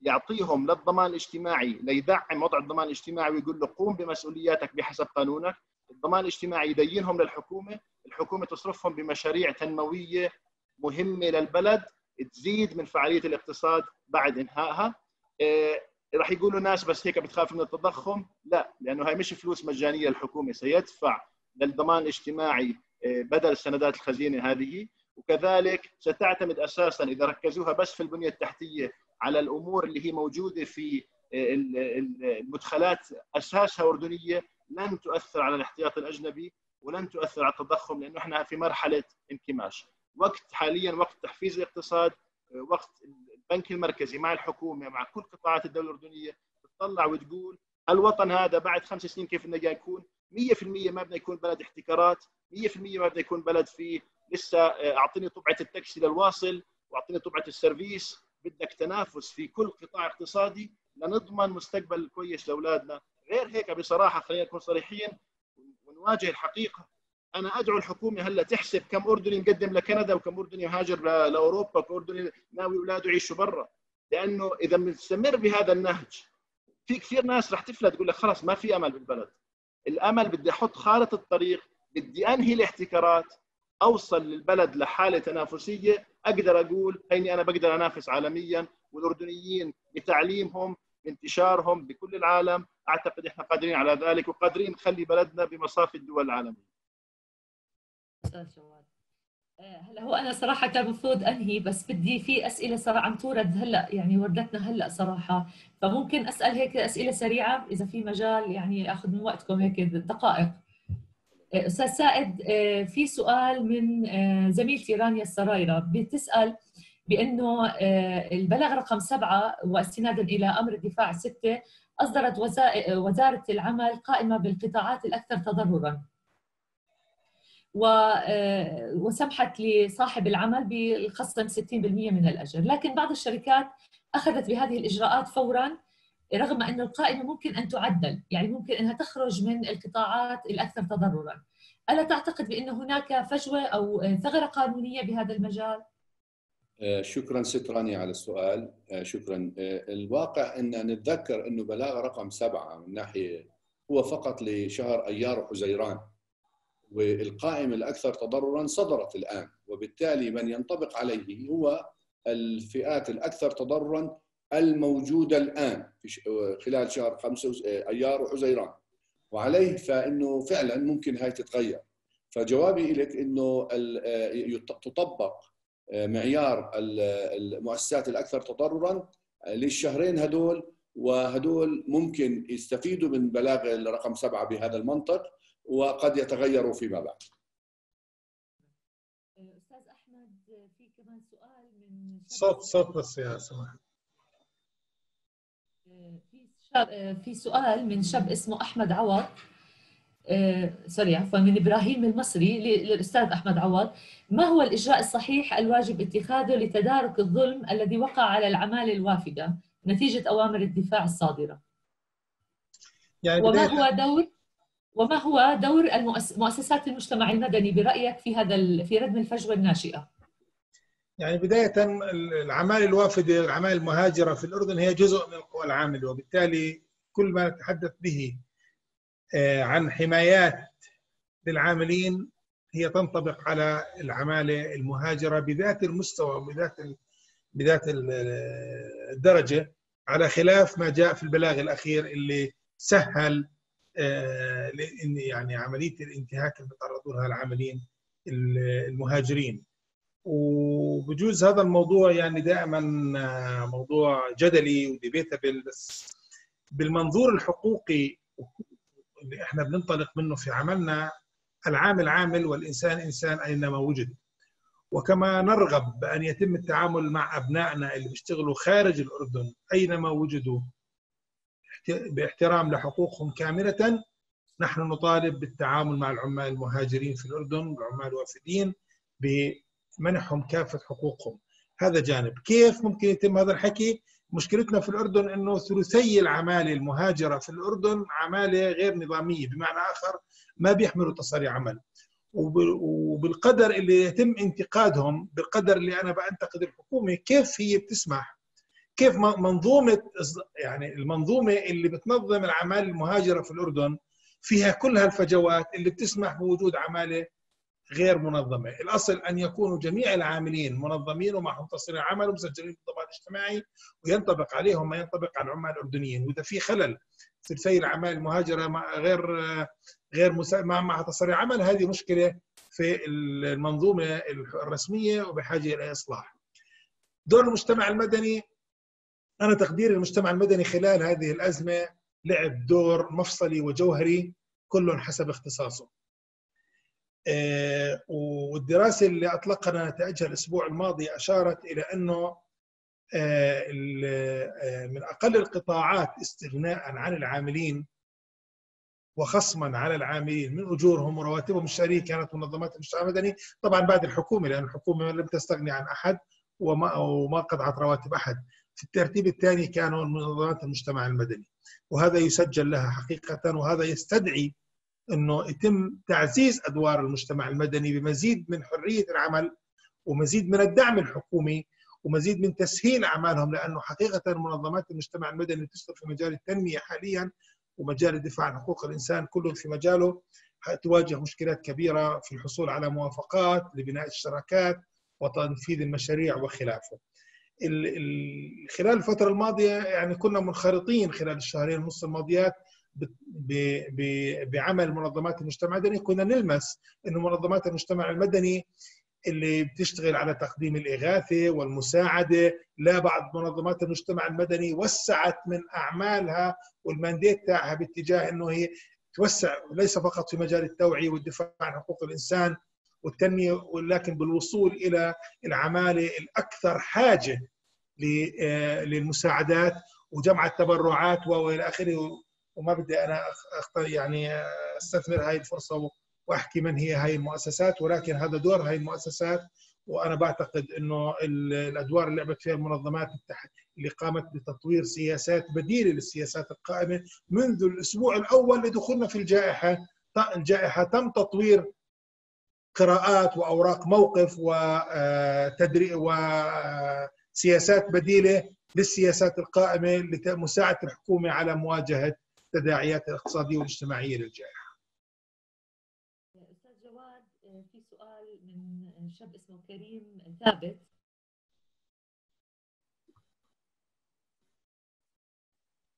يعطيهم للضمان الاجتماعي ليدعم وضع الضمان الاجتماعي ويقول له قوم بمسؤولياتك بحسب قانونك. الضمان الاجتماعي يدينهم للحكومة الحكومة تصرفهم بمشاريع تنموية مهمة للبلد تزيد من فعالية الاقتصاد بعد إنهائها. إيه راح يقولوا ناس بس هيك بتخاف من التضخم؟ لا لأنه هاي مش فلوس مجانية الحكومة سيدفع للضمان الاجتماعي إيه بدل سندات الخزينة هذه. وكذلك ستعتمد أساسا إذا ركزوها بس في البنية التحتية على الأمور اللي هي موجودة في المدخلات أساسها أردنية لن تؤثر على الاحتياط الأجنبي. ولن تؤثر على التضخم لأنه إحنا في مرحلة انكماش. وقت حاليا وقت تحفيز الاقتصاد وقت البنك المركزي مع الحكومة مع كل قطاعات الدولة الأردنية تطلع وتقول الوطن هذا بعد خمس سنين كيف بدنا يكون؟ 100% ما بدنا يكون بلد احتكارات 100% ما بدنا يكون بلد فيه لسه آه، أعطيني طبعة التاكسي للواصل وأعطيني طبعة السيرفيس بدك تنافس في كل قطاع اقتصادي لنضمن مستقبل كويس لأولادنا. غير هيك بصراحة خلينا نكون صريحين ونواجه الحقيقة. أنا أدعو الحكومة هلأ تحسب كم اردني مقدم لكندا وكم اردني هاجر لأوروبا وكم اردني ناوي أولاده يعيشوا برا. لأنه إذا بنستمر بهذا النهج في كثير ناس رح تفلت تقول لك خلص ما في أمل بالبلد. الأمل بدي أحط خارطة الطريق بدي أنهي الاحتكارات أوصل للبلد لحالة تنافسية أقدر أقول هيني أنا بقدر أنافس عالميا والأردنيين بتعليمهم بانتشارهم بكل العالم. أعتقد إحنا قادرين على ذلك وقادرين نخلي بلدنا بمصاف الدول العالمية. أستاذ جواد آه، هلا هو أنا صراحة كان المفروض أنهي بس بدي في أسئلة صراحة عم تورد هلا يعني وردتنا هلا صراحة. فممكن أسأل هيك أسئلة سريعة إذا في مجال يعني أخذ من وقتكم هيك دقائق. آه، أستاذ سائد آه، في سؤال من زميلتي رانيا السرايرة. بتسأل بأنه البلاغ رقم سبعة واستنادا إلى أمر الدفاع الستة أصدرت وزارة العمل قائمة بالقطاعات الأكثر تضررا آه، وسمحت لصاحب العمل بالخصم 60% من الأجر، لكن بعض الشركات أخذت بهذه الإجراءات فورا رغم أن القائمة ممكن أن تعدل، يعني ممكن أنها تخرج من القطاعات الأكثر تضررا. ألا تعتقد بأن هناك فجوة أو ثغرة قانونية بهذا المجال؟ آه، شكرا ست رانيا على السؤال. آه، شكرا. الواقع أن نتذكر انه بلاغ رقم سبعة من ناحية هو فقط لشهر أيار وحزيران والقائمة الأكثر تضررا صدرت الآن وبالتالي من ينطبق عليه هو الفئات الأكثر تضررا الموجودة الآن في خلال شهر خمسة أيار وحزيران وعليه فإنه فعلا ممكن هاي تتغير. فجوابي لك أنه تطبق معيار المؤسسات الأكثر تضررا للشهرين هدول وهدول ممكن يستفيدوا من بلاغ الرقم سبعة بهذا المنطق وقد يتغيروا فيما بعد. أستاذ أحمد في كمان سؤال من صوت صوت بس يا سماح في شاب في سؤال من شاب اسمه أحمد عوض. سوري عفوا من إبراهيم المصري للأستاذ أحمد عوض ما هو الإجراء الصحيح الواجب اتخاذه لتدارك الظلم الذي وقع على العماله الوافدة نتيجة أوامر الدفاع الصادرة يعني وما هو دور وما هو دور مؤسسات المجتمع المدني برأيك في هذا في ردم الفجوة الناشئة؟ يعني بداية العمال الوافدة العمال المهاجرة في الأردن هي جزء من القوى العاملة وبالتالي كل ما نتحدث به آه، عن حمايات للعاملين هي تنطبق على العمالة المهاجرة بذات المستوى بذات بذات الدرجة على خلاف ما جاء في البلاغ الأخير اللي سهل آه، يعني عملية الانتهاك اللي تعرضوا لها العاملين المهاجرين. وبجوز هذا الموضوع يعني دائما آه، موضوع جدلي وديبيتابل بس بالمنظور الحقوقي اللي إحنا بننطلق منه في عملنا العامل عامل والإنسان إنسان أينما وجد. وكما نرغب بأن يتم التعامل مع أبنائنا اللي بيشتغلوا خارج الأردن أينما وجدوا باحترام لحقوقهم كاملة نحن نطالب بالتعامل مع العمال المهاجرين في الأردن العمال الوافدين بمنحهم كافة حقوقهم. هذا جانب. كيف ممكن يتم هذا الحكي؟ مشكلتنا في الأردن إنه ثلثي العمالة المهاجرة في الأردن عمالة غير نظامية بمعنى آخر ما بيحملوا تصاريح عمل. وبالقدر اللي يتم انتقادهم بالقدر اللي أنا بنتقد الحكومة كيف هي بتسمح؟ كيف منظومة يعني المنظومة اللي بتنظم الاعمال المهاجرة في الأردن فيها كل هالفجوات اللي بتسمح بوجود عمالة غير منظمة، الأصل أن يكونوا جميع العاملين منظمين ومعهم تصريح عمل ومسجلين في الضمان الاجتماعي وينطبق عليهم ما ينطبق على العمال الاردنيين، وإذا في خلل في الأعمال المهاجرة مع غير غير مع مع تصريح عمل هذه مشكلة في المنظومة الرسمية وبحاجة إلى إصلاح. دور المجتمع المدني أنا تقديري المجتمع المدني خلال هذه الأزمة لعب دور مفصلي وجوهري كل حسب اختصاصه. آه، والدراسة اللي اطلقنا نتائجها الأسبوع الماضي أشارت إلى أنه آه، آه، من أقل القطاعات استغناء عن العاملين وخصما على العاملين. من أجورهم ورواتبهم الشهرية كانت منظمات المجتمع المدني. طبعا بعد الحكومة لأن الحكومة لم تستغني عن أحد وما وما قطعت رواتب أحد. في الترتيب الثاني كانوا منظمات المجتمع المدني وهذا يسجل لها حقيقه وهذا يستدعي إنه يتم تعزيز أدوار المجتمع المدني بمزيد من حرية العمل ومزيد من الدعم الحكومي ومزيد من تسهيل أعمالهم لأنه حقيقة منظمات المجتمع المدني تشتغل في مجال التنمية حاليا ومجال الدفاع عن حقوق الإنسان كل في مجاله تواجه مشكلات كبيرة في الحصول على موافقات لبناء الشراكات وتنفيذ المشاريع وخلافه. خلال الفترة الماضية يعني كنا منخرطين خلال الشهرين ونص الماضيات بعمل منظمات المجتمع المدني كنا نلمس إنه منظمات المجتمع المدني اللي بتشتغل على تقديم الإغاثة والمساعدة لا بعض منظمات المجتمع المدني وسعت من أعمالها والمانديت تاعها باتجاه أنه هي توسع ليس فقط في مجال التوعية والدفاع عن حقوق الإنسان والتنمية ولكن بالوصول إلى العمالة الأكثر حاجة آه، للمساعدات وجمع التبرعات وإلى آخره. وما بدي أنا يعني أستثمر هاي الفرصة وأحكي من هي هاي المؤسسات ولكن هذا دور هاي المؤسسات وأنا بعتقد إنه الأدوار اللي لعبت فيها المنظمات اللي قامت بتطوير سياسات بديلة للسياسات القائمة منذ الأسبوع الأول لدخولنا في الجائحة. الجائحة تم تطوير قراءات وأوراق موقف وتدري وسياسات بديلة للسياسات القائمة لمساعده الحكومة على مواجهة التداعيات الاقتصادية والاجتماعية للجائحة. أستاذ جواد في سؤال من شاب اسمه كريم ثابت.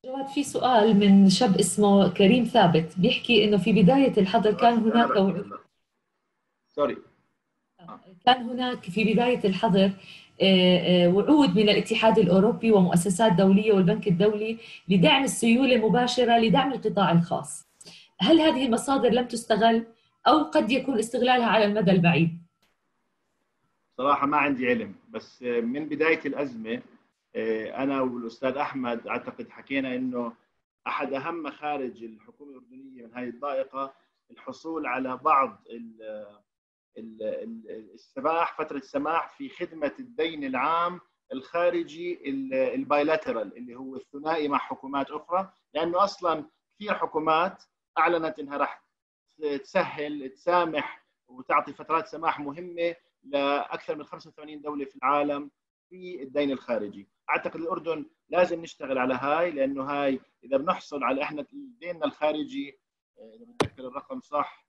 جواد في سؤال من شاب اسمه كريم ثابت. بيحكي إنه في بداية الحظر كان هناك سوري كان هناك في بداية الحظر وعود من الاتحاد الأوروبي ومؤسسات دولية والبنك الدولي لدعم السيولة مباشرة لدعم القطاع الخاص. هل هذه المصادر لم تستغل أو قد يكون استغلالها على المدى البعيد؟ صراحة ما عندي علم بس من بداية الأزمة آه، أنا والأستاذ أحمد أعتقد حكينا إنه أحد أهم مخارج الحكومة الأردنية من هذه الضائقة الحصول على بعض السماح فترة السماح في خدمة الدين العام الخارجي البايلاترال اللي هو الثنائي مع حكومات أخرى لأنه أصلا كثير حكومات أعلنت إنها راح تسهل تسامح وتعطي فترات سماح مهمة لأكثر من 85 دولة في العالم في الدين الخارجي. أعتقد الأردن لازم نشتغل على هاي لأنه هاي إذا بنحصل على إحنا ديننا الخارجي إذا بتذكر الرقم صح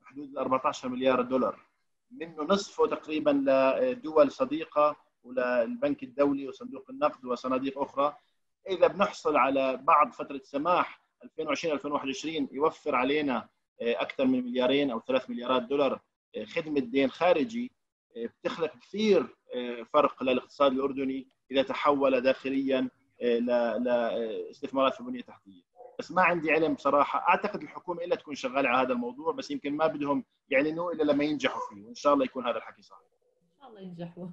بحدود ال 14 مليار دولار. منه نصفه تقريبا لدول صديقة وللبنك الدولي وصندوق النقد وصناديق أخرى. إذا بنحصل على بعض فترة سماح 2020 2021 يوفر علينا أكثر من مليارين أو ثلاث مليارات دولار خدمة دين خارجي بتخلق كثير فرق للاقتصاد الأردني إذا تحول داخليا لاستثمارات في البنيه التحتيه بس ما عندي علم بصراحة. أعتقد الحكومة إلا تكون شغالة على هذا الموضوع بس يمكن ما بدهم يعلنوا إلا لما ينجحوا فيه وإن شاء الله يكون هذا الحكي صح. إن شاء الله ينجحوا.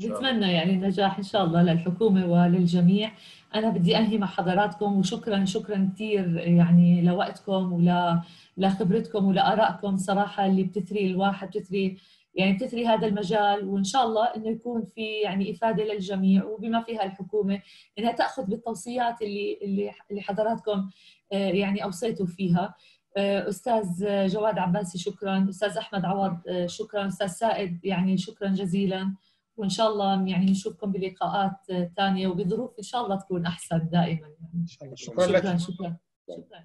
نتمنى يعني النجاح إن شاء الله للحكومة وللجميع. أنا بدي أنهي مع حضراتكم وشكرا شكرا كثير يعني لوقتكم ول لخبرتكم ولآرائكم صراحة اللي بتثري الواحد بتثري يعني بتثري هذا المجال وإن شاء الله إنه يكون في يعني إفادة للجميع وبما فيها الحكومة إنها تأخذ بالتوصيات اللي اللي اللي حضراتكم يعني أوصيتوا فيها. أستاذ جواد عباسي شكرا أستاذ أحمد عوض شكرا أستاذ سائد يعني شكرا جزيلا. وإن شاء الله يعني نشوفكم بلقاءات ثانية وبظروف إن شاء الله تكون أحسن دائما. يعني شكرا, شكرا شكرا, شكرا.